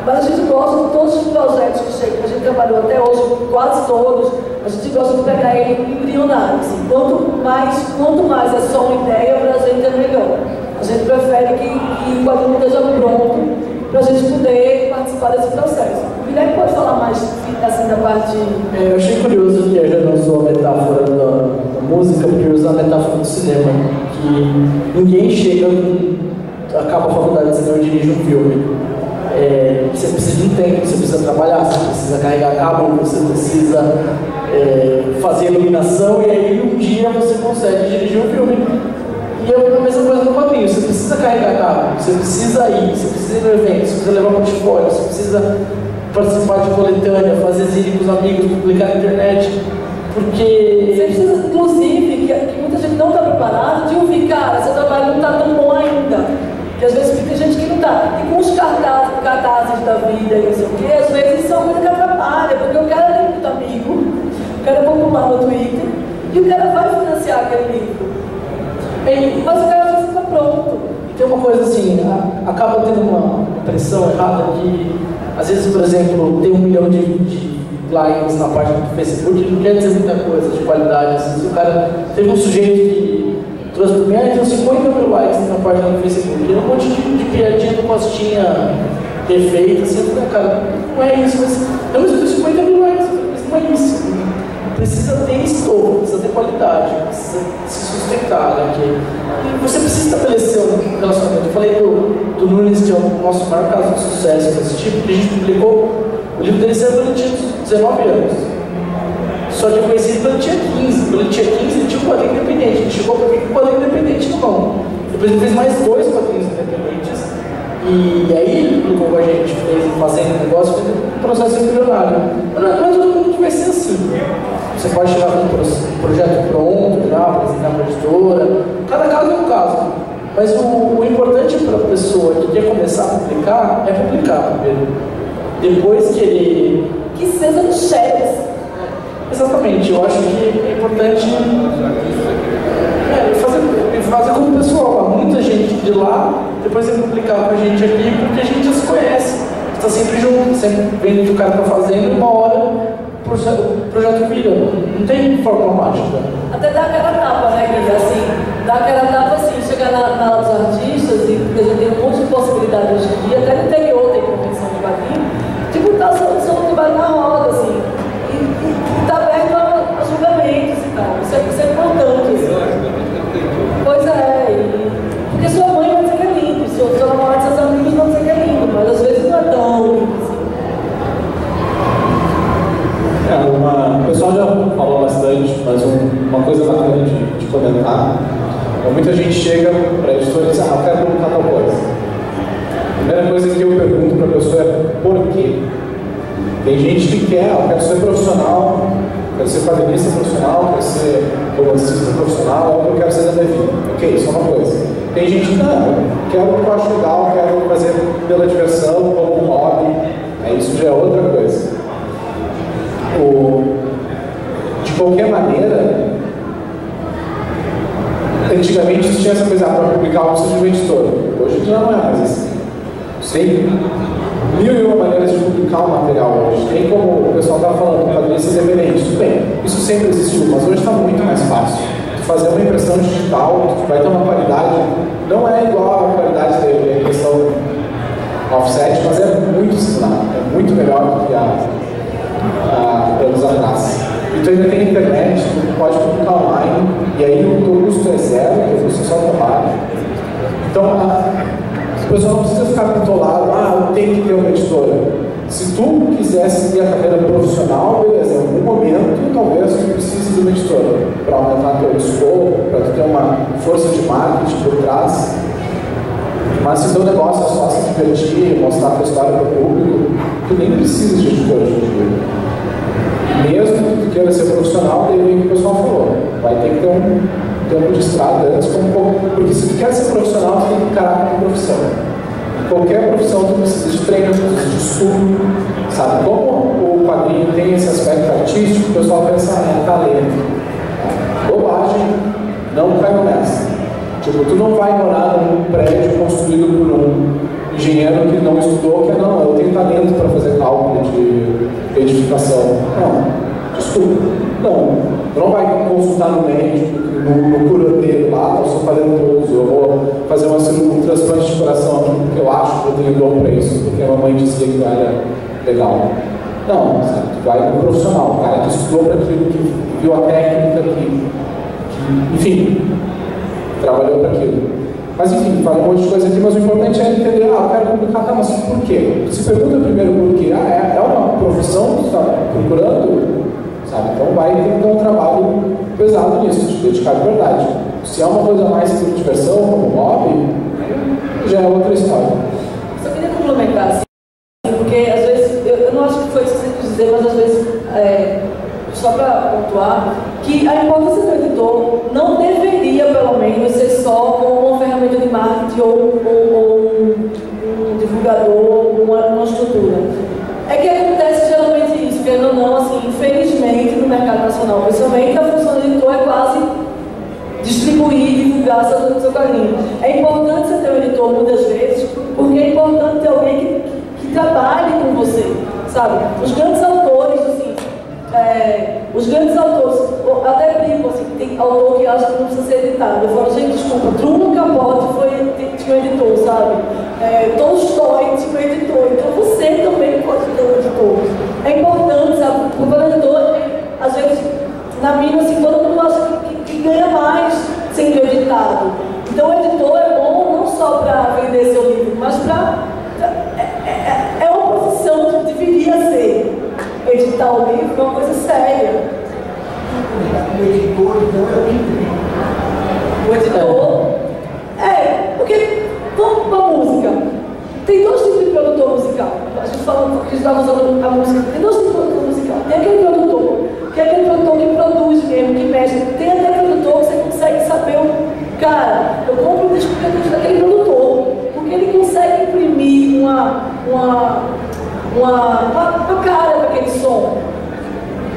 Mas a gente gosta de todos os projetos que chegam, a gente trabalhou até hoje, quase todos, a gente gosta de pegar ele embrionário. Assim. Quanto, mais, quanto mais é só uma ideia, para a gente é melhor. A gente prefere que, que o quadrinho esteja pronto para a gente poder participar desse processo. O Guilherme pode falar mais assim, da parte. É, eu achei curioso que a gente usou a metáfora da, música, porque usa a metáfora do cinema, que ninguém chega, acaba a faculdade de cinema e dirige um filme. É, você precisa de um tempo, você precisa trabalhar, você precisa carregar cabo, você precisa é, fazer iluminação e aí um dia você consegue dirigir um filme. E é a mesma coisa no quadrinho, você precisa carregar cabo, você precisa ir, você precisa ir no evento, você precisa levar portfólio, você precisa participar de coletânea, fazer zine com os amigos, publicar na internet, porque... Você precisa, inclusive, que, que muita gente não está preparada, de ouvir, cara, seu trabalho não está tão bom ainda. Que às vezes tem gente que não está. E com os cartazes, cartazes da vida e não sei o quê, às vezes são coisa que atrapalha, porque o cara tem muito amigo, o cara é popular no Twitter, e o cara vai financiar aquele livro. E, mas o cara já está pronto. E tem uma coisa assim, acaba tendo uma impressão errada que, às vezes, por exemplo, tem um milhão de, de likes na página do Facebook, não quer dizer muita coisa de qualidade. O cara teve um sujeito que trouxe mim, ah, tem 50 mil likes na página do Facebook. E um monte de, de piadinha do Costinha perfeita, assim, falei, cara, não é isso, mas não, mas eu tenho 50 mil likes, mas não é isso. Precisa ter estofo, precisa ter qualidade, precisa se sustentar né, E você precisa estabelecer um relacionamento. Eu falei do, do Nunes, que é o nosso maior caso de sucesso desse tipo, que a gente publicou, o livro dele saiu tinha 19 anos. Só que eu conheci ele quando ele tinha 15. Quando ele tinha 15, ele tinha um quadrinho independente. Ele chegou para mim com um quadrinho independente na mão. Depois ele fez mais dois quadrinhos independentes. E aí ele publicou com a gente, fez, fazendo negócio, fez um processo embrionário. Mas não é, é todo mundo que vai ser assim. Você pode chegar com um projeto pronto, já, apresentar para a editora. Cada caso é um caso. Mas o, o importante para a pessoa que quer começar a publicar é publicar primeiro. Depois que ele. Que seja no Xerox. Exatamente, eu acho que é importante é, fazer, fazer com o pessoal. Muita gente de lá, depois vem publicar com a gente aqui, porque a gente já se conhece. Está sempre junto, sempre vendo o que o cara está fazendo, uma hora o projeto, o projeto vira. Não tem fórmula mágica. Até dá aquela tapa, né, Guilherme? Assim, dá aquela tapa assim, chegar na, na dos artistas e a gente tem um monte de possibilidades hoje em dia, até no interior tem convenção de quadrinho, tipo, tá só um trabalho na roda, assim. E está aberto a, a, julgamentos e tal. Isso é, isso é importante. Assim. Pois é, e, porque sua mãe vai dizer que é lindo, seu, seu namorado e seus amigos vão dizer que é lindo, mas às vezes não é tão lindo assim. É, uma, o pessoal já falou bastante, mas um, uma coisa bacana de, de comentar é muita gente chega para a editora e diz, ah, eu quero publicar tal coisa. A primeira coisa que eu pergunto para a pessoa é por quê? Tem gente que quer, eu quero ser profissional, quero ser quadrinista profissional, quero ser romancista profissional, ou eu quero ser da vida. Ok, isso é uma coisa. Tem gente que não, quero o que eu acho legal, quero fazer pela diversão, como um hobby, aí isso já é outra coisa. O, de qualquer maneira, antigamente tinha essa coisa, ah, para publicar algo precisa de um editor. Hoje não é mais assim. Tem mil e uma maneiras de publicar o material hoje. Tem como o pessoal estava falando, quadrinistas independentes. Tudo bem, isso sempre existiu, mas hoje está muito mais fácil. Fazer uma impressão digital vai ter uma qualidade, não é igual à qualidade da impressão offset, mas é muito similar, é muito melhor do que a, a anos atrás. Então ainda tem internet, tu pode publicar online, e aí o teu custo é zero, porque você só trabalha. Então, pessoal não precisa ficar bitolado, ah, eu tenho que ter uma editora. Se tu quiser seguir a carreira profissional, beleza, em algum momento talvez tu precise de uma editora para aumentar teu escopo, para tu ter uma força de marketing por trás. Mas se teu negócio é só se divertir, mostrar a tua história para o público, tu nem precisa de editora hoje em dia. Mesmo que tu queira ser profissional, daí o que o pessoal falou. Vai ter que ter um tempo de estrada antes, como, porque se tu quer ser profissional, tu tem que encarar como profissão. Qualquer profissão tu precisa de treino, tu precisa de estudo, sabe? Como o quadrinho tem esse aspecto artístico, o pessoal pensa, ah, é talento. Bobagem, não cai nessa. Tipo, tu não vai morar num prédio construído por um engenheiro que não estudou, que é, não, eu tenho talento para fazer cálculo de edificação. Não, estudo. Não, tu não vai consultar no médico, no, no curandeiro lá, eu sou talentoso, eu vou fazer uma cirurgia, um transplante de coração aqui, porque eu acho que eu tenho dom para isso, porque a mamãe dizia que era legal. Não, sabe? vai no profissional, o cara que estudou para aquilo, que viu a técnica, que, que enfim, trabalhou para aquilo. Mas enfim, falei um monte de coisa aqui, mas o importante é entender, ah, eu quero publicar, tá, mas por quê? Se pergunta primeiro por quê, ah, é, é uma profissão que está procurando, sabe? Então vai ter um trabalho pesado nisso, de dedicar de verdade. Se é uma coisa mais por diversão, como hobby, já é outra história. Só queria complementar, assim, porque às vezes, eu, eu não acho que foi isso que você dizer, mas às vezes, é, só para pontuar, que a importância do editor não deveria, pelo menos, ser só uma ferramenta de marketing ou, ou, ou um, divulgador, uma, uma estrutura. É que acontece geralmente isso, querendo ou não, assim, infelizmente, no mercado nacional, principalmente, a função do editor é quase distribuir e divulgar seu, seu carinho. É importante você ter um editor muitas vezes, porque é importante ter alguém que, que, trabalhe com você, sabe? Os grandes autores, é, os grandes autores, até brinco, assim, tem autor que acha que não precisa ser editado. Eu falo, gente, desculpa, Truman Capote foi, tinha um editor, sabe? É, Tolstói tinha um editor, então você também pode ter um editor. É importante, sabe? O editor, às vezes, na minha, assim, todo mundo acha que, que, que ganha mais sendo editado. Então, o editor é bom não só para vender seu livro, mas para. É, é, é uma profissão que deveria ser editar o livro é uma coisa séria. O editor, então, é o livro. O editor. É, porque, vamos para a música. Tem dois tipos de produtor musical. A gente fala que estava usando a música. Tem dois tipos de produtor musical. Tem aquele produtor, que é aquele produtor que produz mesmo, que mexe. Tem até produtor que você consegue saber o. Cara, eu compro o disco daquele produtor. Porque ele consegue imprimir uma uma, uma, uma cara para aquele som.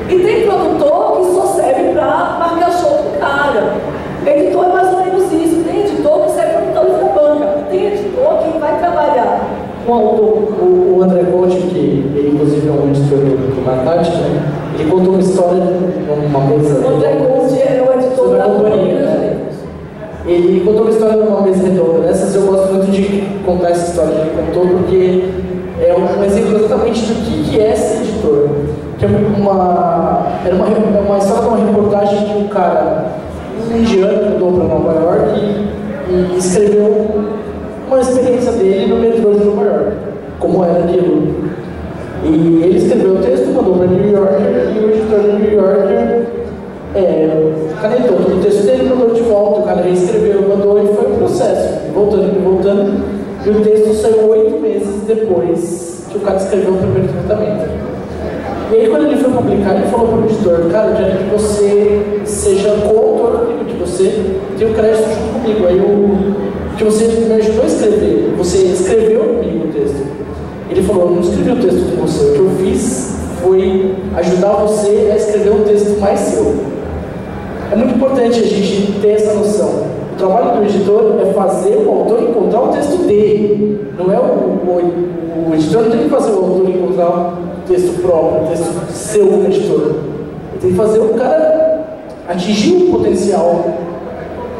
E tem produtor que só serve para marcar show com cara. Editor é mais ou menos isso. Tem editor que serve para botar na banca. Tem editor que vai trabalhar o autor. O, o André Conte, que ele inclusive é um editor do, do Matati, né? ele contou uma história numa mesa. O André Conte é o editor da companhia. Né? Ele contou uma história numa mesa redonda. Nessas eu gosto muito de contar essa história que ele contou, porque é um exemplo exatamente do que, que é ser editor. Que é uma, era uma, uma história de uma reportagem de um cara, um indiano que mudou para Nova York e, e, escreveu uma experiência dele no metrô de Nova York, como era aquilo. E ele escreveu o texto, mandou para New Yorker e o editor do New Yorker é, canetou todo o texto dele, mandou de volta, o cara reescreveu, mandou e foi um processo, voltando e voltando. E o texto saiu oito meses depois que o cara escreveu o primeiro tratamento. E aí, quando ele foi publicar, ele falou para o editor: Cara, quero que você seja coautor comigo, que você tenha o crédito junto comigo. Aí, o, que você me ajudou a escrever, você escreveu comigo o texto. Ele falou: Eu não escrevi o texto com você, o que eu fiz foi ajudar você a escrever um texto mais seu. É muito importante a gente ter essa noção. O trabalho do editor é fazer o autor encontrar o texto dele. Não é o, o, o editor não tem que fazer o autor encontrar o texto próprio, o texto seu editor. Ele tem que fazer o cara atingir o potencial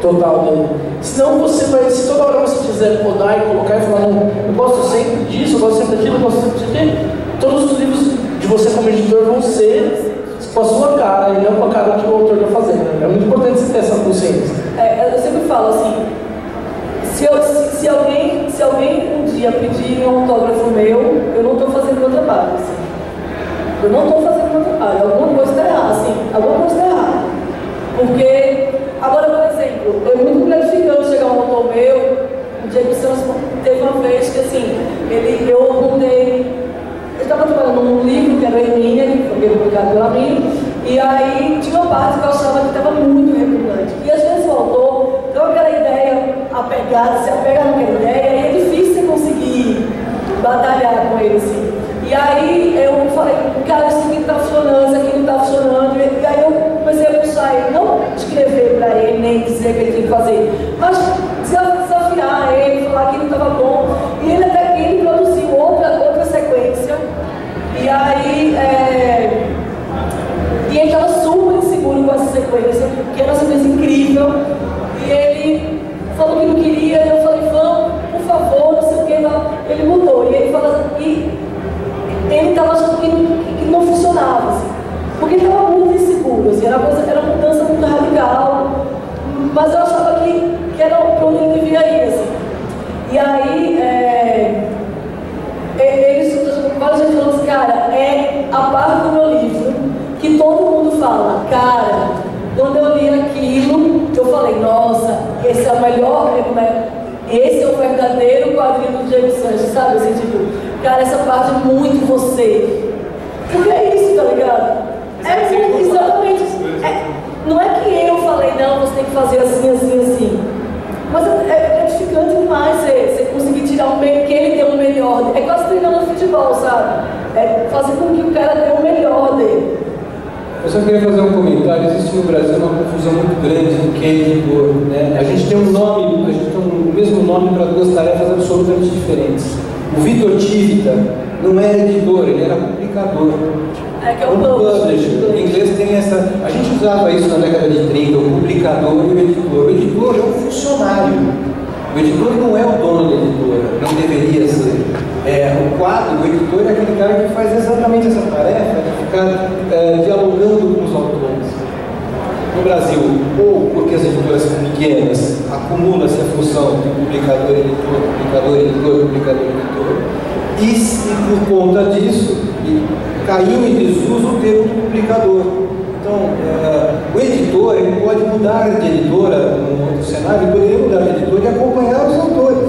total dele. Senão você vai, se toda hora você quiser podar e colocar e falar, não, eu gosto sempre disso, eu gosto sempre daquilo, eu gosto sempre daquilo, todos os livros de você como editor vão ser com a sua cara e não com a cara que o autor está fazendo. É muito importante você ter essa consciência. É, eu sempre falo assim, se, eu, se, se alguém, se alguém um dia pedir um autógrafo meu, eu não estou fazendo meu trabalho. Assim. Eu não estou fazendo meu trabalho. Alguma coisa está errada, assim. Alguma coisa está errada. Porque, agora, por exemplo, é muito gratificante chegar um autor meu, o Diego Santos teve uma vez que, assim, ele, eu montei. Eu estava trabalhando num livro que era Hermínia, que foi publicado pela mim, e aí tinha uma parte que eu achava que estava muito repugnante. E às vezes o autor tem aquela ideia apegada, se apega naquela ideia, e é difícil conseguir batalhar com ele assim. E aí eu falei, cara, isso aqui está funcionando, isso aqui não está funcionando. E aí eu comecei a puxar ele, não escrever para ele, nem dizer que ele tinha que fazer, mas desafiar ele, falar que não estava bom. E ele até ele produziu outra, outra sequência. E aí é, e ele estava super com essa sequência, que era uma sequência incrível. E ele falou que não queria, eu falei, vamos, por favor, não sei o que. Ele mudou. E ele falou assim, e ele estava achando que, que, não funcionava, assim, porque ele estava muito inseguro, assim, era, coisa, era uma mudança muito radical, mas eu achava que, que era para onde ele devia ir. Assim. E aí, é, eles, várias vezes falaram assim, cara, é a parte do meu livro que todo mundo fala, cara, quando eu li aquilo, eu falei, nossa, esse é o melhor, esse é o verdadeiro quadrinho do Diego Sanches, sabe? Assim, tipo, cara, essa parte é muito você. Porque é isso, tá ligado? É muito, exatamente. É, não é que eu falei, não, você tem que fazer assim, assim, assim. Mas é, é gratificante demais você, você conseguir tirar um meio que ele dê o melhor. É quase treinando futebol, sabe? É fazer com que o cara dê o melhor dele. Eu só queria fazer um comentário. Existe no Brasil uma confusão muito grande do que é editor. Né? A gente tem um nome, a gente tem o mesmo nome para duas tarefas absolutamente diferentes. O Vitor Tivita não era editor, ele era publicador. É que é o publisher. Em inglês tem essa. A gente usava isso na década de 30, o publicador e o editor. O editor é um funcionário. O editor não é o dono da editora, não deveria ser. É, o quadro, o editor é aquele cara que faz exatamente essa tarefa de ficar é, dialogando com os autores. No Brasil, ou porque as editoras são pequenas, acumula-se a função de publicador, editor, publicador, editor, publicador, editor, e, por conta disso, caiu em desuso o termo publicador. Então, uh, editor ele pode mudar de editora num outro cenário, ele poderia mudar de editor e acompanhar os autores.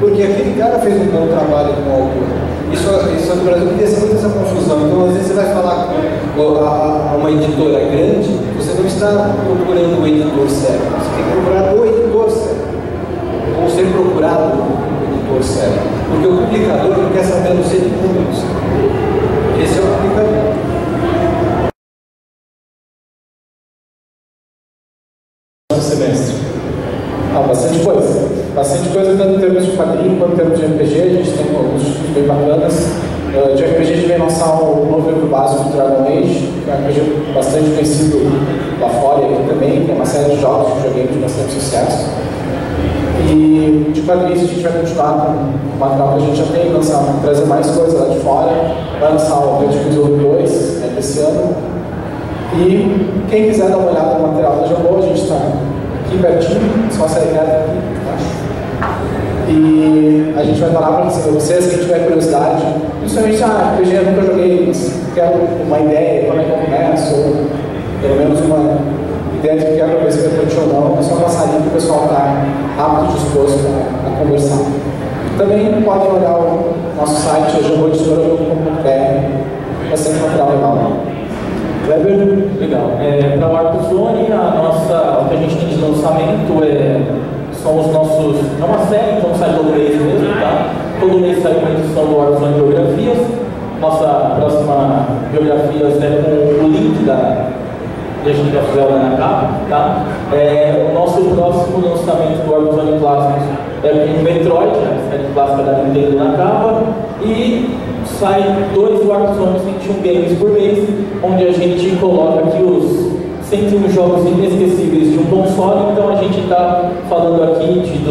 Porque aquele cara fez um bom trabalho com o autor. Isso, isso no Brasil tem muito essa confusão. Então, às vezes, você vai falar com uma editora grande, você não está procurando o editor certo. Você tem que procurar o editor certo. Ou ser procurado o editor certo. Porque o publicador não quer saber não ser de números. Esse é o publicador.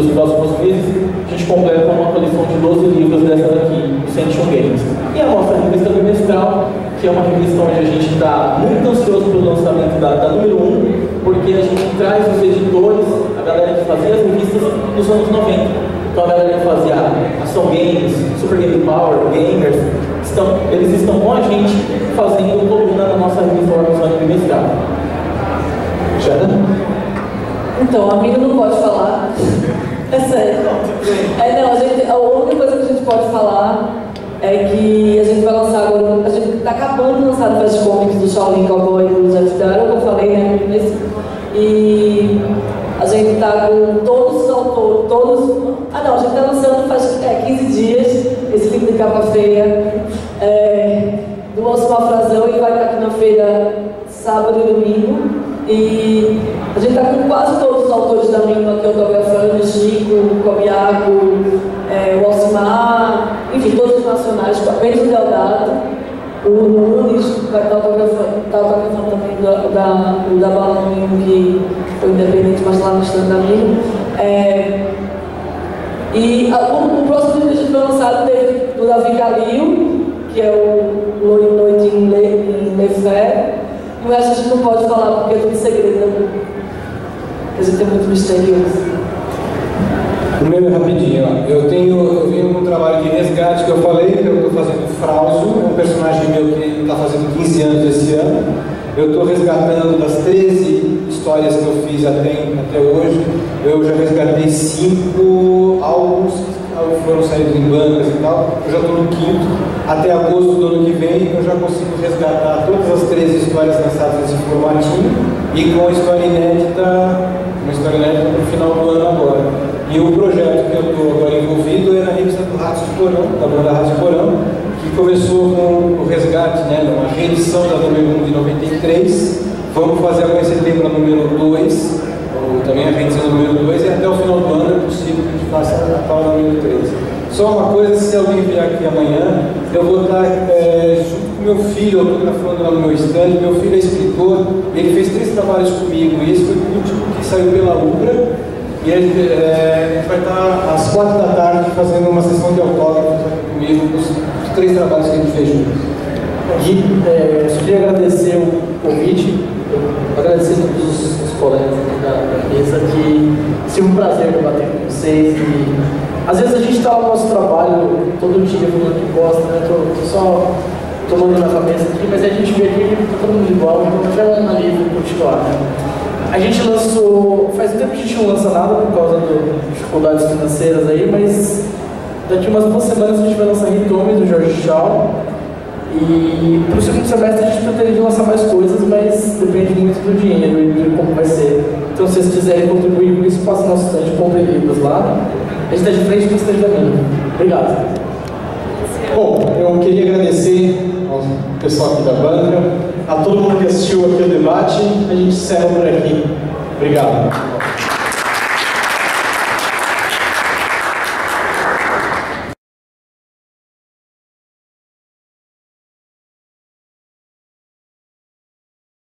Dos próximos meses, a gente completa uma coleção de 12 livros dessa daqui, 101 games. E a nossa revista bimestral, que é uma revista onde a gente está muito ansioso pelo lançamento da, da número 1, porque a gente traz os editores, a galera que fazia as revistas dos anos 90. Então a galera que fazia Ação Games, Super Game Power, Gamers, estão, eles estão com a gente fazendo coluna na nossa revista Amazônia Bimestral. Jana? Então, amigo não pode falar. É sério. É, não, a, gente, a única coisa que a gente pode falar é que a gente vai lançar agora. A gente está acabando de lançar as comics do Shaolin Cowboy do Jeff Darrow, que eu falei, né? Nesse, e a gente está com todos os autores, todos. Ah não, a gente está lançando faz é, 15 dias esse livro de capa feia é, do Osmar Frazão e vai estar aqui na feira sábado e domingo. E a gente está com quase todos os autores da Mima aqui autografando, Chico, o Cobiaco, é, o Osmar, enfim, todos os nacionais, Bento Deodato, o Nunes vai estar autografando, tá autografando também da, da, o da Balão que foi independente, mas lá no stand da Mima. É, e a, o, o, próximo livro que a gente vai lançar teve do Davi Calil, que é o Louro Noite em Lefé. O resto a gente não pode falar porque é tudo segredo, né? A gente é muito misterioso. Primeiro, rapidinho, ó. eu tenho eu venho num trabalho de resgate que eu falei, que eu estou fazendo Frauso, um personagem meu que está fazendo 15 anos esse ano. Eu estou resgatando das 13 histórias que eu fiz até, até hoje, eu já resgatei cinco álbuns que foram saídos em bancas e tal. Eu já estou no quinto. Até agosto do ano que vem eu já consigo resgatar todas as 13 histórias lançadas nesse formatinho e com a história inédita, uma história inédita para o final do ano agora. E o projeto que eu estou agora envolvido é na revista do Ratos Porão, da banda Ratos Porão, que começou com o resgate, né, uma reedição da número 1 de 93. Vamos fazer agora em setembro a número 2, ou também a reedição da número 2, e até o final do ano é possível que a gente faça a tal número 3. Só uma coisa, se alguém vier aqui amanhã, eu vou estar é, junto com meu filho, autografando lá no meu stand. Meu filho é escritor, ele fez três trabalhos comigo, e esse foi o último que saiu pela Ubra. E ele, é, a gente vai estar às quatro da tarde fazendo uma sessão de autógrafos aqui comigo, os, os três trabalhos que a gente fez juntos. Gui, é, eu queria agradecer o convite, agradecer a todos os, os colegas da, mesa, que foi um prazer debater com vocês. E, às vezes a gente está no nosso trabalho todo dia falando que gosta, né? Tô, tô só tomando na cabeça aqui, mas a gente vê que tá todo mundo igual, então até uma livre continuar. Né? A gente lançou, faz tempo que a gente não lança nada por causa das dificuldades financeiras aí, mas daqui umas duas semanas a gente vai lançar Ritomes do Jorge Shaw. E para o segundo semestre a gente pretende lançar mais coisas, mas depende muito do dinheiro e de como vai ser. Então se vocês quiserem contribuir com isso, passe nosso stand, comprem livros lá. A gente está de frente com o stand. Obrigado. Bom, eu queria agradecer ao pessoal aqui da banca, a todo mundo que assistiu aqui o debate. A gente encerra por aqui. Obrigado.